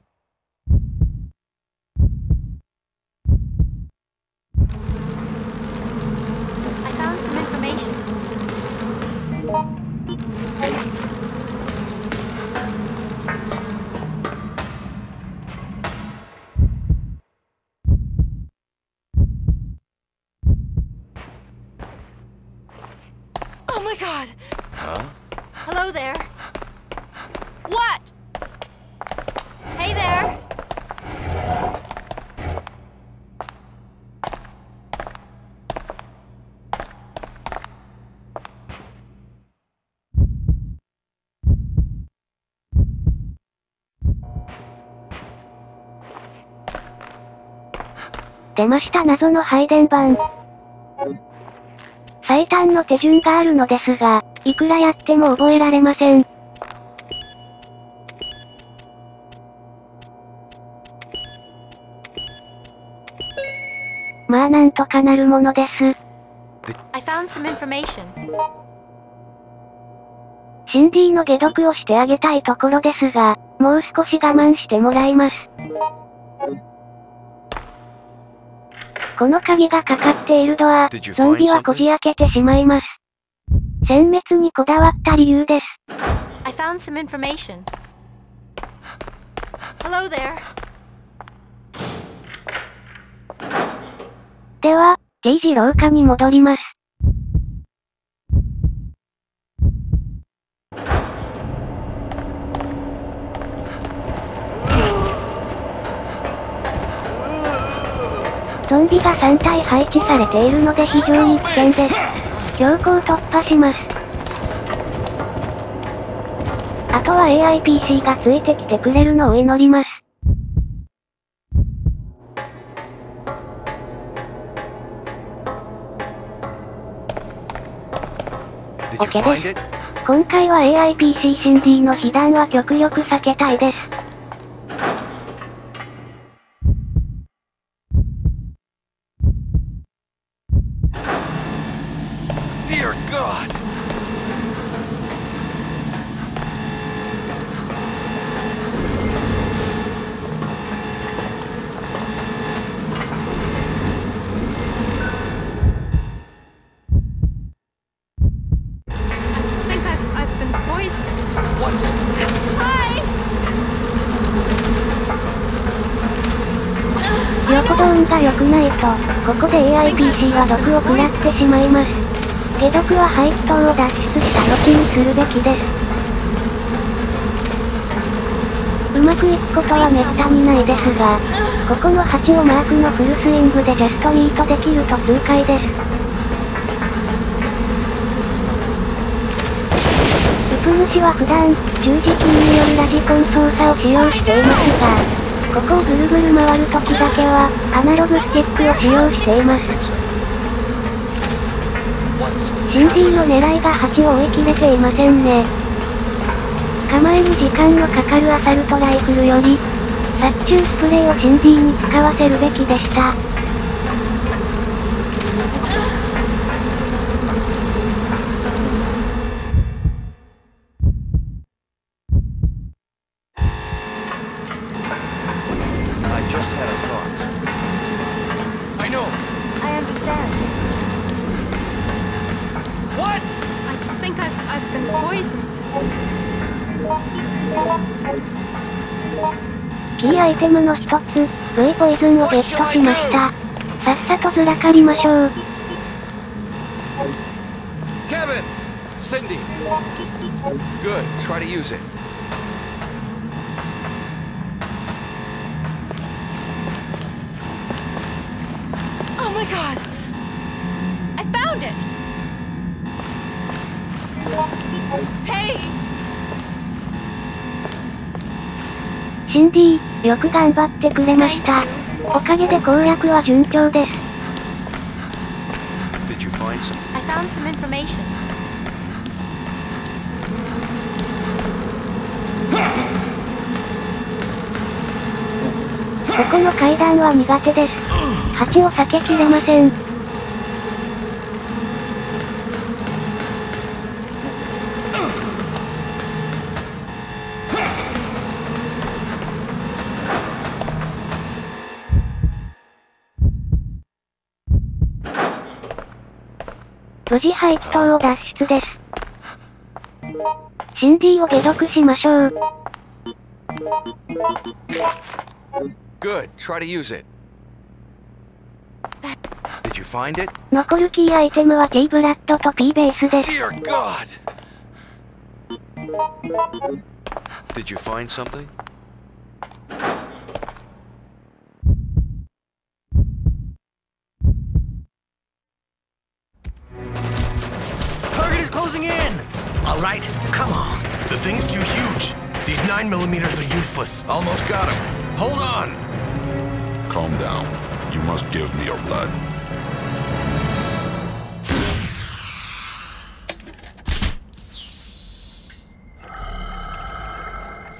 出ました謎の配電盤。最短の手順があるのですが、いくらやっても覚えられません。まあなんとかなるものです。シンディの解毒をしてあげたいところですが、もう少し我慢してもらいます。この鍵がかかっているドアゾンビはこじ開けてしまいます。殲滅にこだわった理由です。I found some information. Hello there. では、ゲイジ廊下に戻ります。ゾンビが3体配置されているので非常に危険です。強行突破します。あとは AIPC がついてきてくれるのを祈ります。Find this- it? 今回は AIPC シンディの被弾は極力避けたいです。Dear God! I think I've, I've been poisoned. What? よほど運が良くないと、ここで AIPC は毒を食らってしまいます。解毒は排気筒を脱出した後にするべきです。うまくいくことはめったにないですが、ここの8をマークのフルスイングでジャストミートできると痛快です。ウプ主は普段、十字キーによるラジコン操作を使用していますが、ここをぐるぐる回るときだけは、アナログスティックを使用しています。シンディの狙いが8を追い切れていませんね。構える時間のかかるアサルトライフルより、殺虫スプレーをシンディに使わせるべきでした。ポイズンをゲットしました。さっさとずらかりましょう。Kevin! Cindy! Good. Try to use it. 頑張ってくれました。おかげで攻略は順調です。Did you find some? I found some information. ここの階段は苦手です。蜂を避けきれません。事排気塔を脱出です。シンディを解毒しましょう。Good. Try to use it. Did you find it? 残るキーアイテムは T ブラッドと P ベースです。Dear God! Did you find something? Closing in! Alright, come on. The thing's too huge. These 9 millimeters are useless. Almost got him. Hold on! Calm down. You must give me your blood.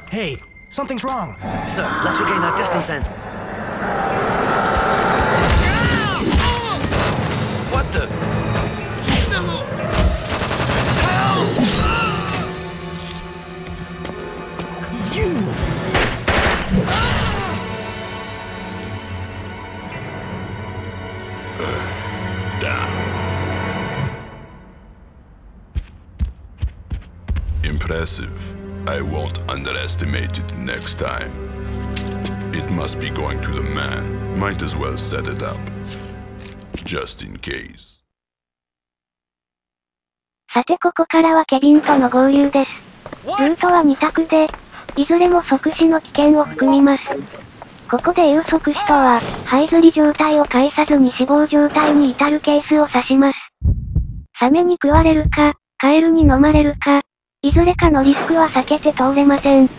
Hey, something's wrong. Sir, let's regain our distance then. I won't underestimate it next time. It must be going to the man. Might as well set it up. Just in case. さてここからはケビンとの合流です。ルートは2択で、いずれも即死の危険を含みます。ここで言う即死とは、這いずり状態を介さずに死亡状態に至るケースを指します。サメに食われるか、カエルに飲まれるか、いずれかのリスクは避けて通れません。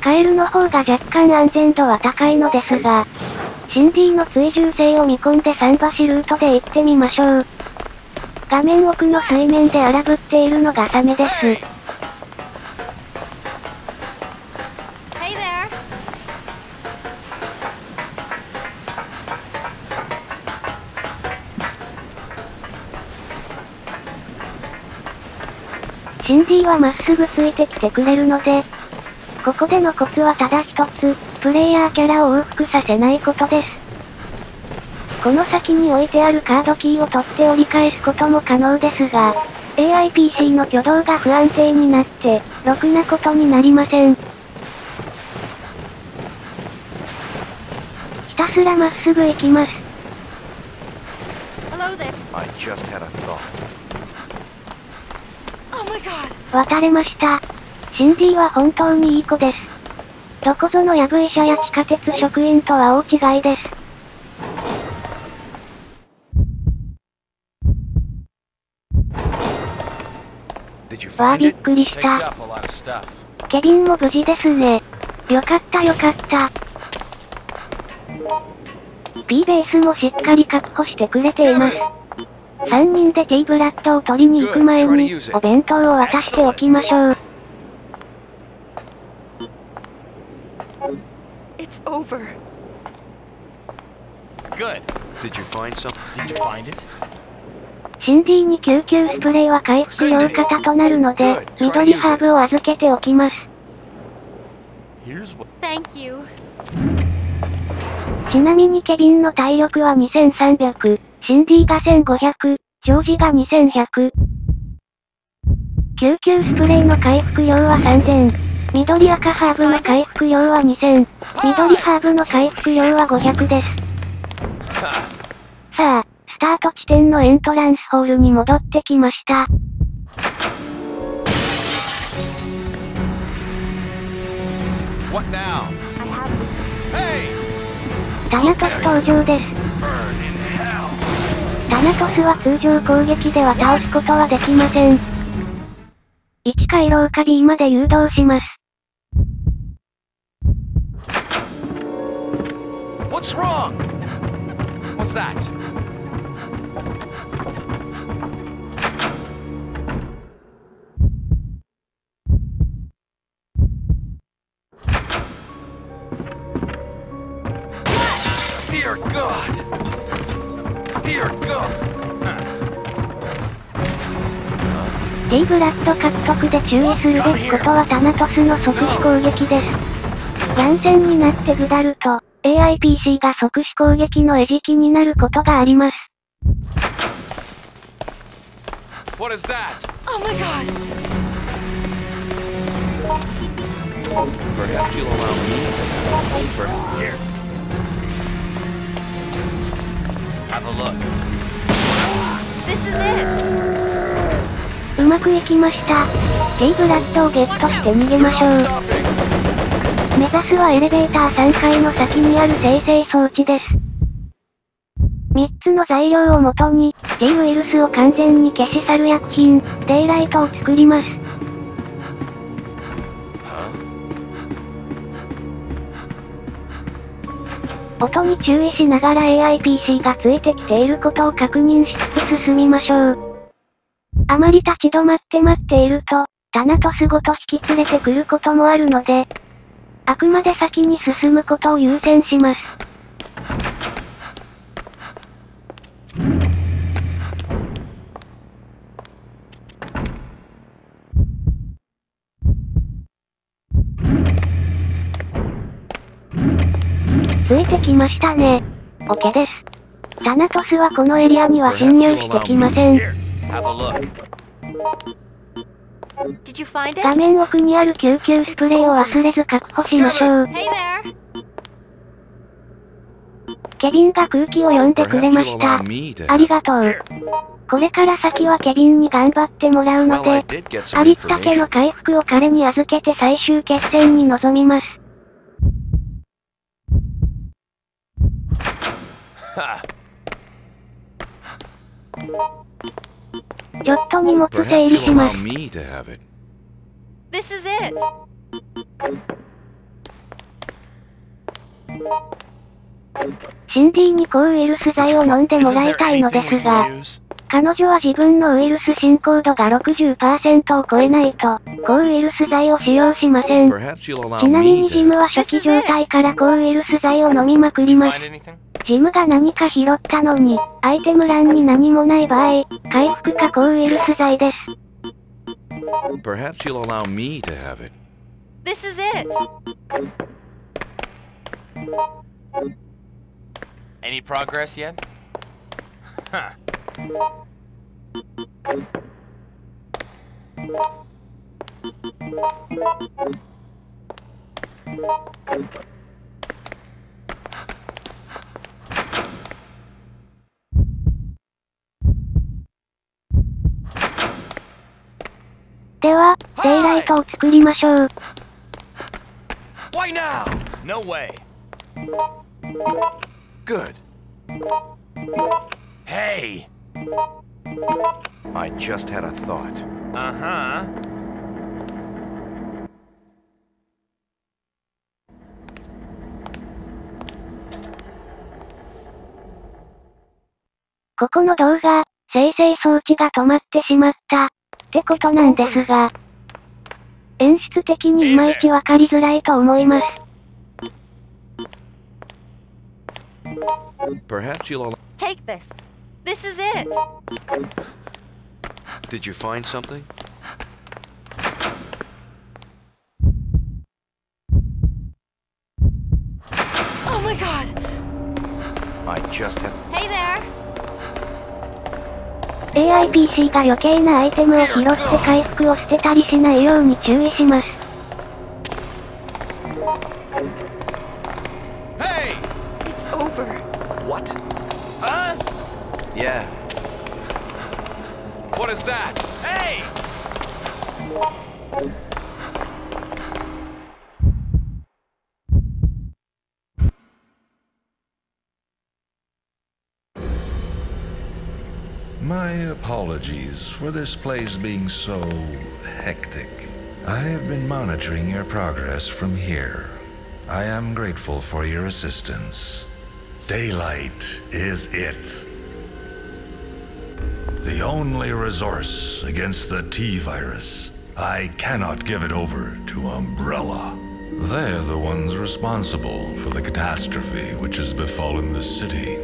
カエルの方が若干安全度は高いのですが、シンディの追従性を見込んで桟橋ルートで行ってみましょう。画面奥の水面で荒ぶっているのがサメです。Hey there. シンディはまっすぐついてきてくれるので、ここでのコツはただ一つ、プレイヤーキャラを往復させないことです。この先に置いてあるカードキーを取って折り返すことも可能ですが、AIPC の挙動が不安定になって、ろくなことになりません。ひたすらまっすぐ行きます。Hello there. I just had a thought. Oh my god. 渡れました。シンディは本当にいい子です。どこぞのヤブ医者や地下鉄職員とは大違いです。わあびっ?くりした。ケビンも無事ですね。よかったよかった。P ベースもしっかり確保してくれています。3人で T ブラッドを取りに行く前に、お弁当を渡しておきましょう。It's over. Good. Did you find some? Did you find it? シンディに救急スプレーは回復用型となるので、緑ハーブを預けておきます。Thank you. ちなみにケビンの体力は2300、シンディが1500、ジョージが2100。救急スプレーの回復量は3000。緑赤ハーブの回復量は2000。緑ハーブの回復量は500です。さあ、スタート地点のエントランスホールに戻ってきました。タナトス登場です。タナトスは通常攻撃では倒すことはできません。1回廊下 B まで誘導します。What's wrong? What's that? Dear God! イブラッド獲得で注意するべきことはタナトスの即死攻撃です。ヤンセンになって下ると、AIPC が即死攻撃の餌食になることがあります。What is that? Oh my god! Perhaps you'll allow me to have Here. Have a look. This is it! うまくいきました。ケイブラッドをゲットして逃げましょう。目指すはエレベーター3階の先にある生成装置です。3つの材料をもとに、J ウイルスを完全に消し去る薬品、デイライトを作ります。音に注意しながら AIPC がついてきていることを確認しつつ進みましょう。あまり立ち止まって待っていると、棚と巣ごと引き連れてくることもあるので、あくまで先に進むことを優先します。ついてきましたね。OK です。タナトスはこのエリアには侵入してきません。画面奥にある救急スプレーを忘れず確保しましょう。ケビンが空気を読んでくれました。ありがとう。これから先はケビンに頑張ってもらうので、ありったけ.の回復を彼に預けて最終決戦に臨みます。ちょっと荷物整理します。This is it! シンディに抗ウイルス剤を飲んでもらいたいのですが、彼女は自分のウイルス進行度が60%を超えないと、抗ウイルス剤を使用しません。ちなみにジムは初期状態から抗ウイルス剤を飲みまくります。ジムが何か拾ったのに、アイテム欄に何もない場合、回復か抗ウイルス剤です。Perhaps you'll allow me to have it. This is it! Any progress yet? Huh.「では、デイライトを作りましょう。Why now? No way. Good. Hey! I just had a thought. Uh huh. ここの動画、生成装置が止まってしまった、ってことなんですが、演出的にいまいちわかりづらいと思います。Perhaps you'll allow. Take this! This is it! Did you find something? Oh my god! I just had. Hey there! AIPC が余計なアイテムを拾って回復を捨てたりしないように注意します。Hey! It's over. What? Huh? Yeah. What is that? Hey! Apologies for this place being so hectic. I have been monitoring your progress from here. I am grateful for your assistance. Daylight is it. The only resource against the T virus. I cannot give it over to Umbrella. They're the ones responsible for the catastrophe which has befallen the city.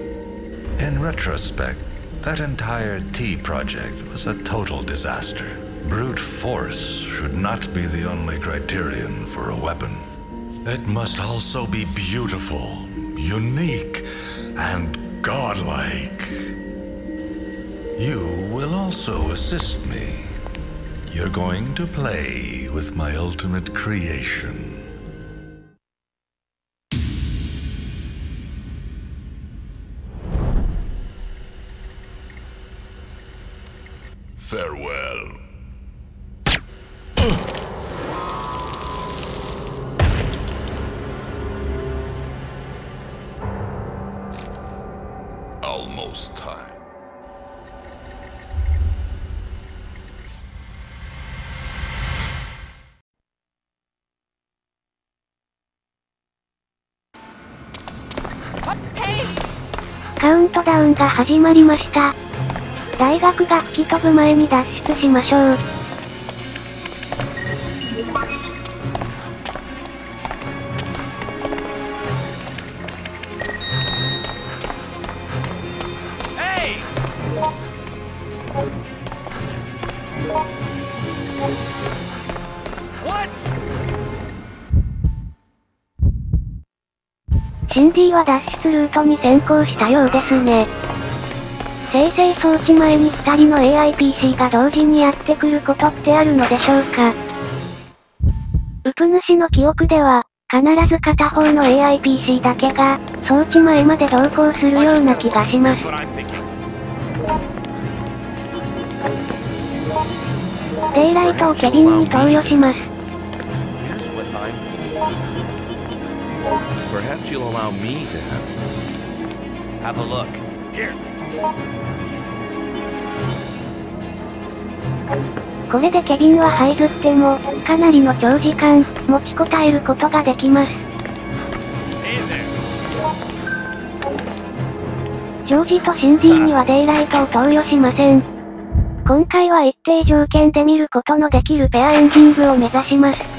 In retrospect, that entire T project was a total disaster. Brute force should not be the only criterion for a weapon. It must also be beautiful, unique, and godlike. You will also assist me. You're going to play with my ultimate creation. 始まりました。大学が吹き飛ぶ前に脱出しましょう。シンディは脱出ルートに先行したようですね。生成装置前に二人の AIPC が同時にやってくることってあるのでしょうかウプ主の記憶では、必ず片方の AIPC だけが、装置前まで同行するような気がします。デイライトをケビンに投与します。Perhaps you'll allow me to have. Have a look. これでケビンは這いずっても、かなりの長時間、持ちこたえることができます。ジョージとシンディにはデイライトを投与しません。今回は一定条件で見ることのできるペアエンディングを目指します。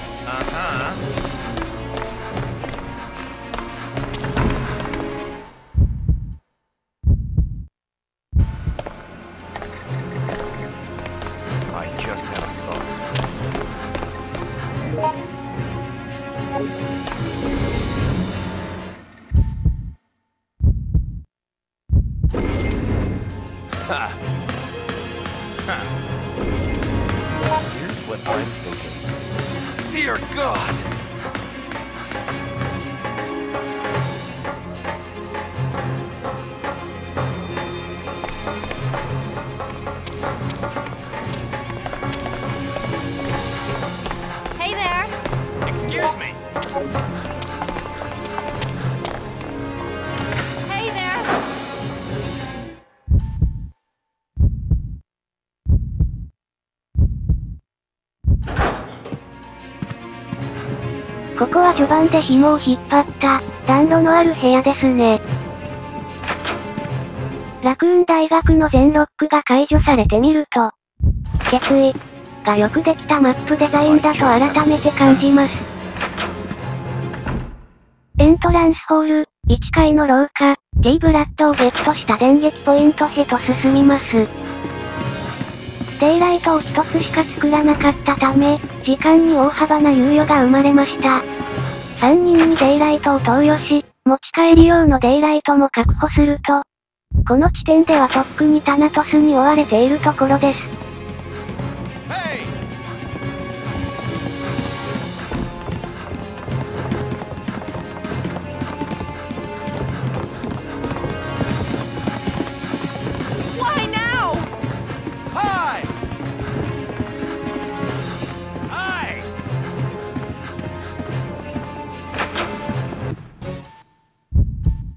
こは序盤で紐を引っ張った、暖炉のある部屋ですね。ラクーン大学の全ロックが解除されてみると、決意がよくできたマップデザインだと改めて感じます。エントランスホール、1階の廊下、T ブラッドをゲットした電撃ポイントへと進みます。デイライトを一つしか作らなかったため、時間に大幅な猶予が生まれました。3人にデイライトを投与し、持ち帰り用のデイライトも確保すると、この地点ではとっくにタナトスに追われているところです。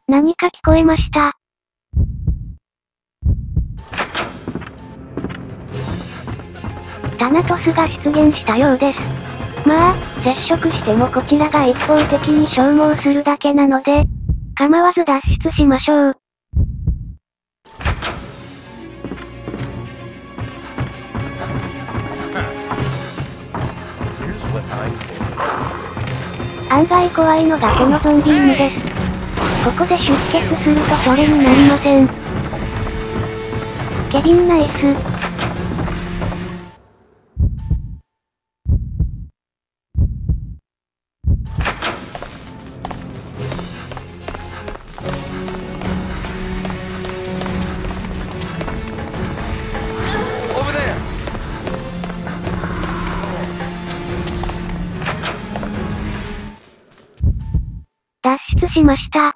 何か聞こえました。タナトスが出現したようです。まあ、接触してもこちらが一方的に消耗するだけなので、構わず脱出しましょう。案外怖いのがこのゾンビ犬です。ここで出血するとそれになりません。ケビンナイス。しました。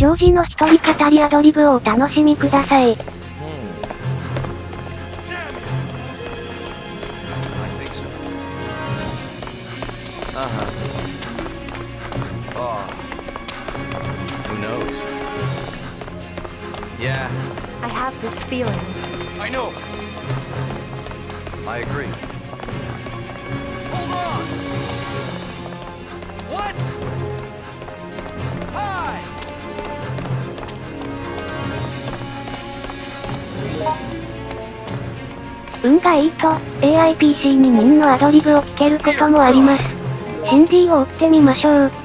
ジョージの一人語りアドリブをお楽しみください。I have this feeling. I know. I agree. 運がいいと、AIPC にミンのアドリブを聞けることもあります。シンディを追ってみましょう。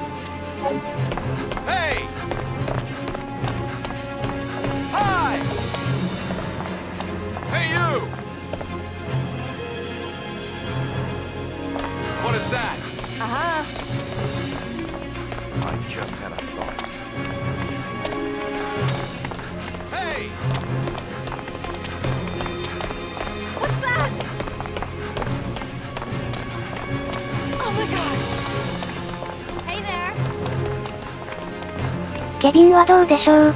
ケビンはどうでしょう!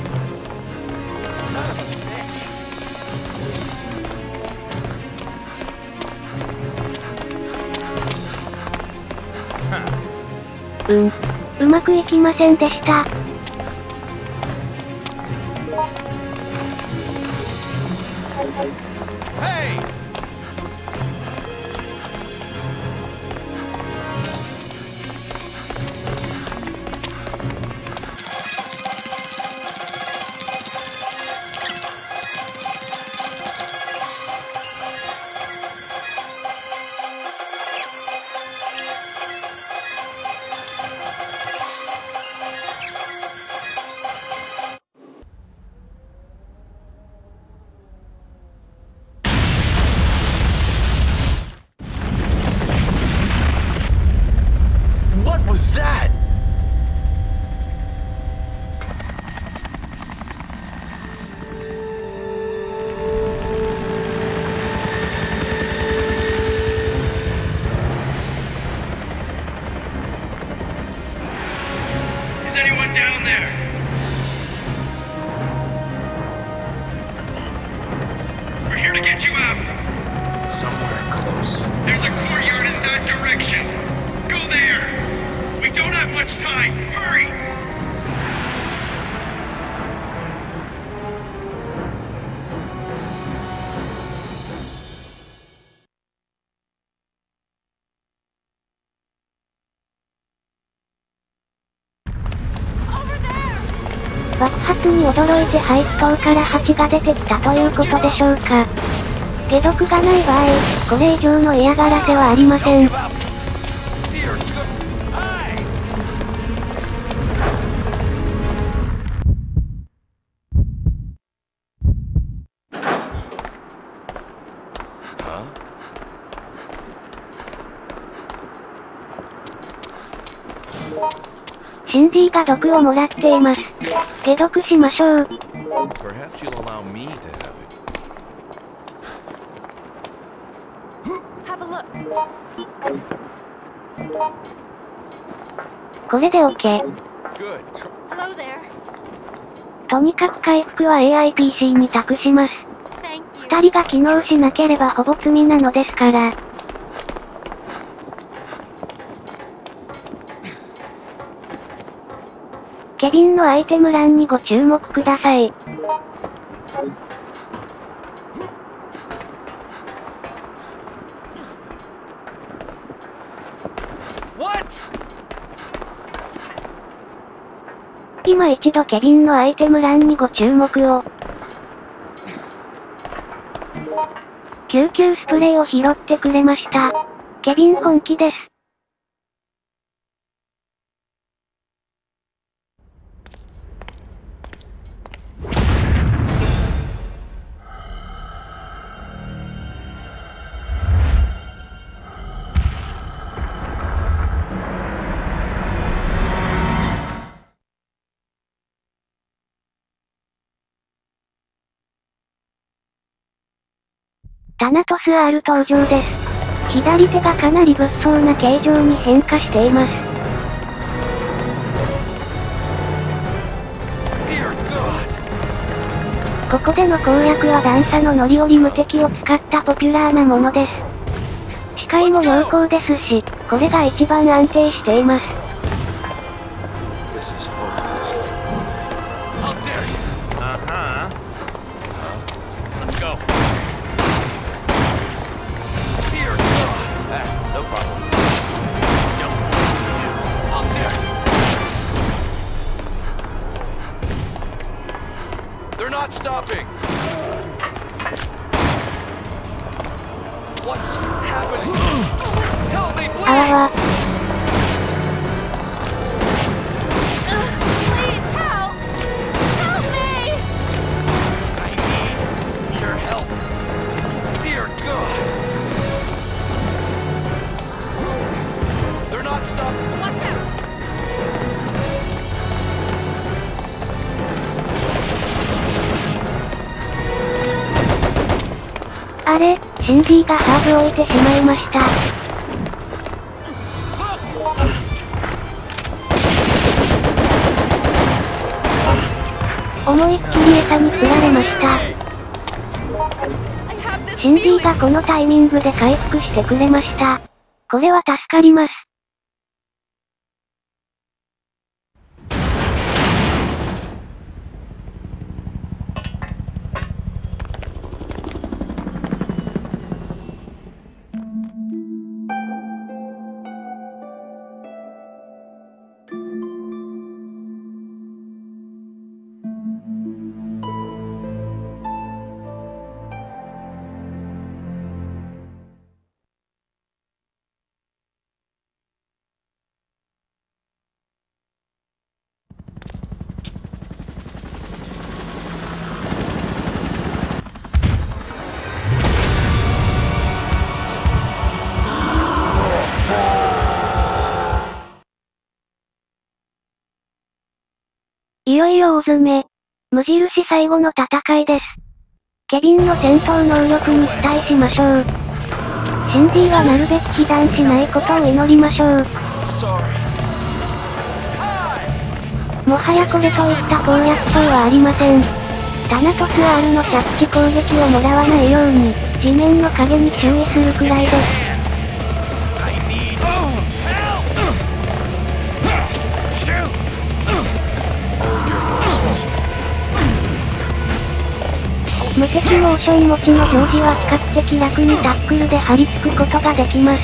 うん。うまくいきませんでした。驚いて排気筒から蜂が出てきたということでしょうか。解毒がない場合、これ以上の嫌がらせはありません。シンディが毒をもらっています。解毒しましょう。Perhaps you'll allow me to have it. Have a look. これで OK。Good. Hello there. とにかく回復は AIPC に託します。二人が機能しなければほぼ罪なのですから。ケビンのアイテム欄にご注目ください。今一度ケビンのアイテム欄にご注目を。救急スプレーを拾ってくれました。ケビン本気です。タナトス R 登場です。左手がかなり物騒な形状に変化しています。ここでの攻略は段差の乗り降り無敵を使ったポピュラーなものです。視界も良好ですし、これが一番安定しています。シンディがハーブを置いてしまいました。思いっきり餌に食られました。シンディがこのタイミングで回復してくれました。これは助かります。いよいよ大詰め。無印最後の戦いです。ケビンの戦闘能力に期待しましょう。シンディはなるべく被弾しないことを祈りましょう。もはやこれといった攻略法はありません。タナトス R の着地攻撃をもらわないように、地面の影に注意するくらいです。無敵モーション持ちの表示は比較的楽にタックルで張り付くことができます。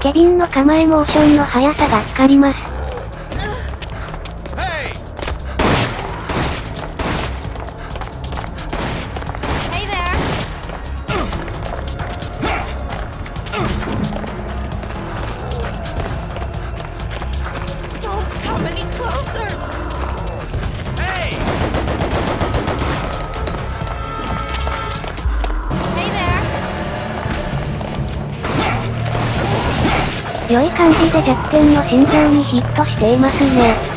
ケビンの構えモーションの速さが光ります。心臓にヒットしていますね。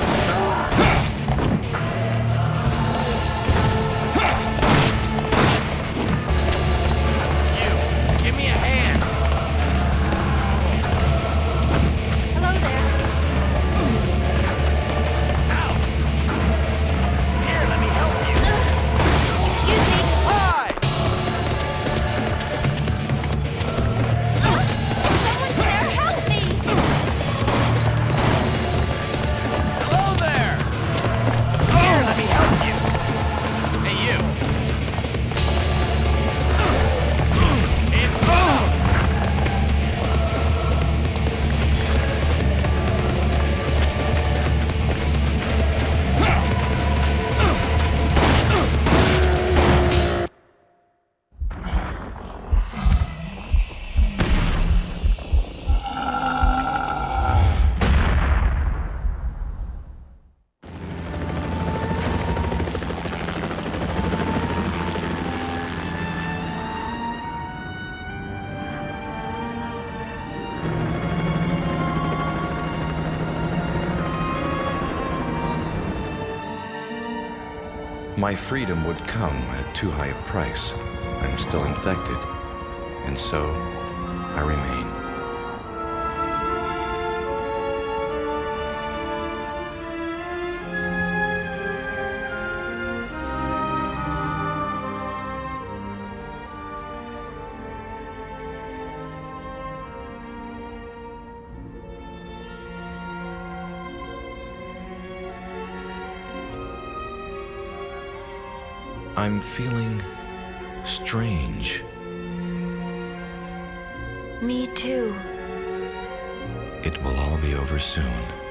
My freedom would come at too high a price. I'm still infected. And so, I remain. Me too. It will all be over soon.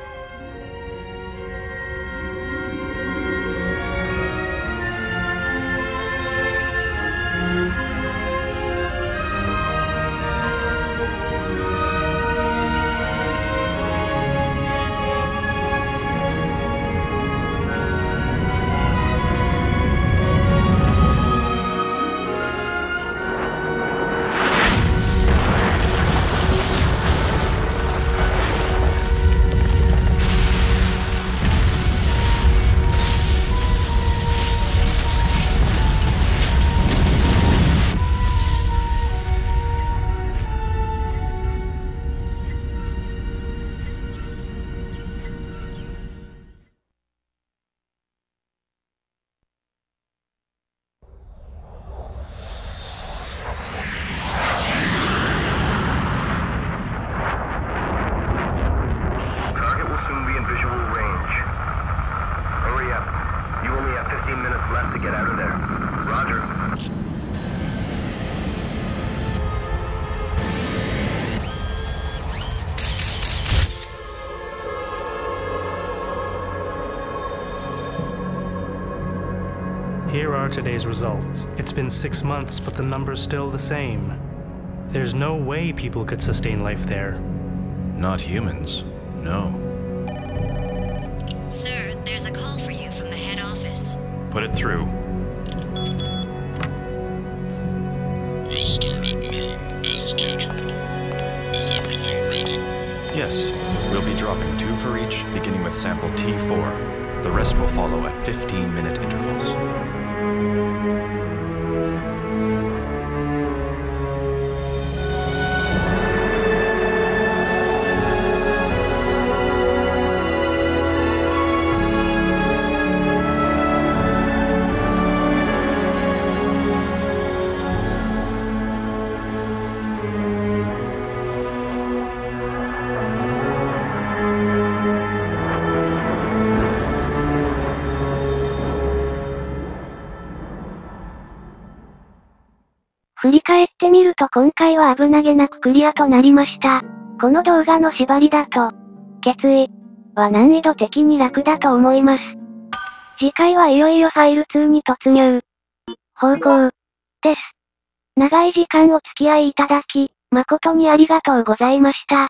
Today's results. It's been six months, but the number's still the same. There's no way people could sustain life there. Not humans. No. Sir, there's a call for you from the head office. Put it through. We'll start at noon as uh, scheduled. Is everything ready? Yes, we'll be dropping two for each, beginning with sample T4. The rest will follow at 15 minute 返ってみると今回は危なげなくクリアとなりました。この動画の縛りだと、決意は難易度的に楽だと思います。次回はいよいよファイル2に突入。方向です。長い時間お付き合いいただき、誠にありがとうございました。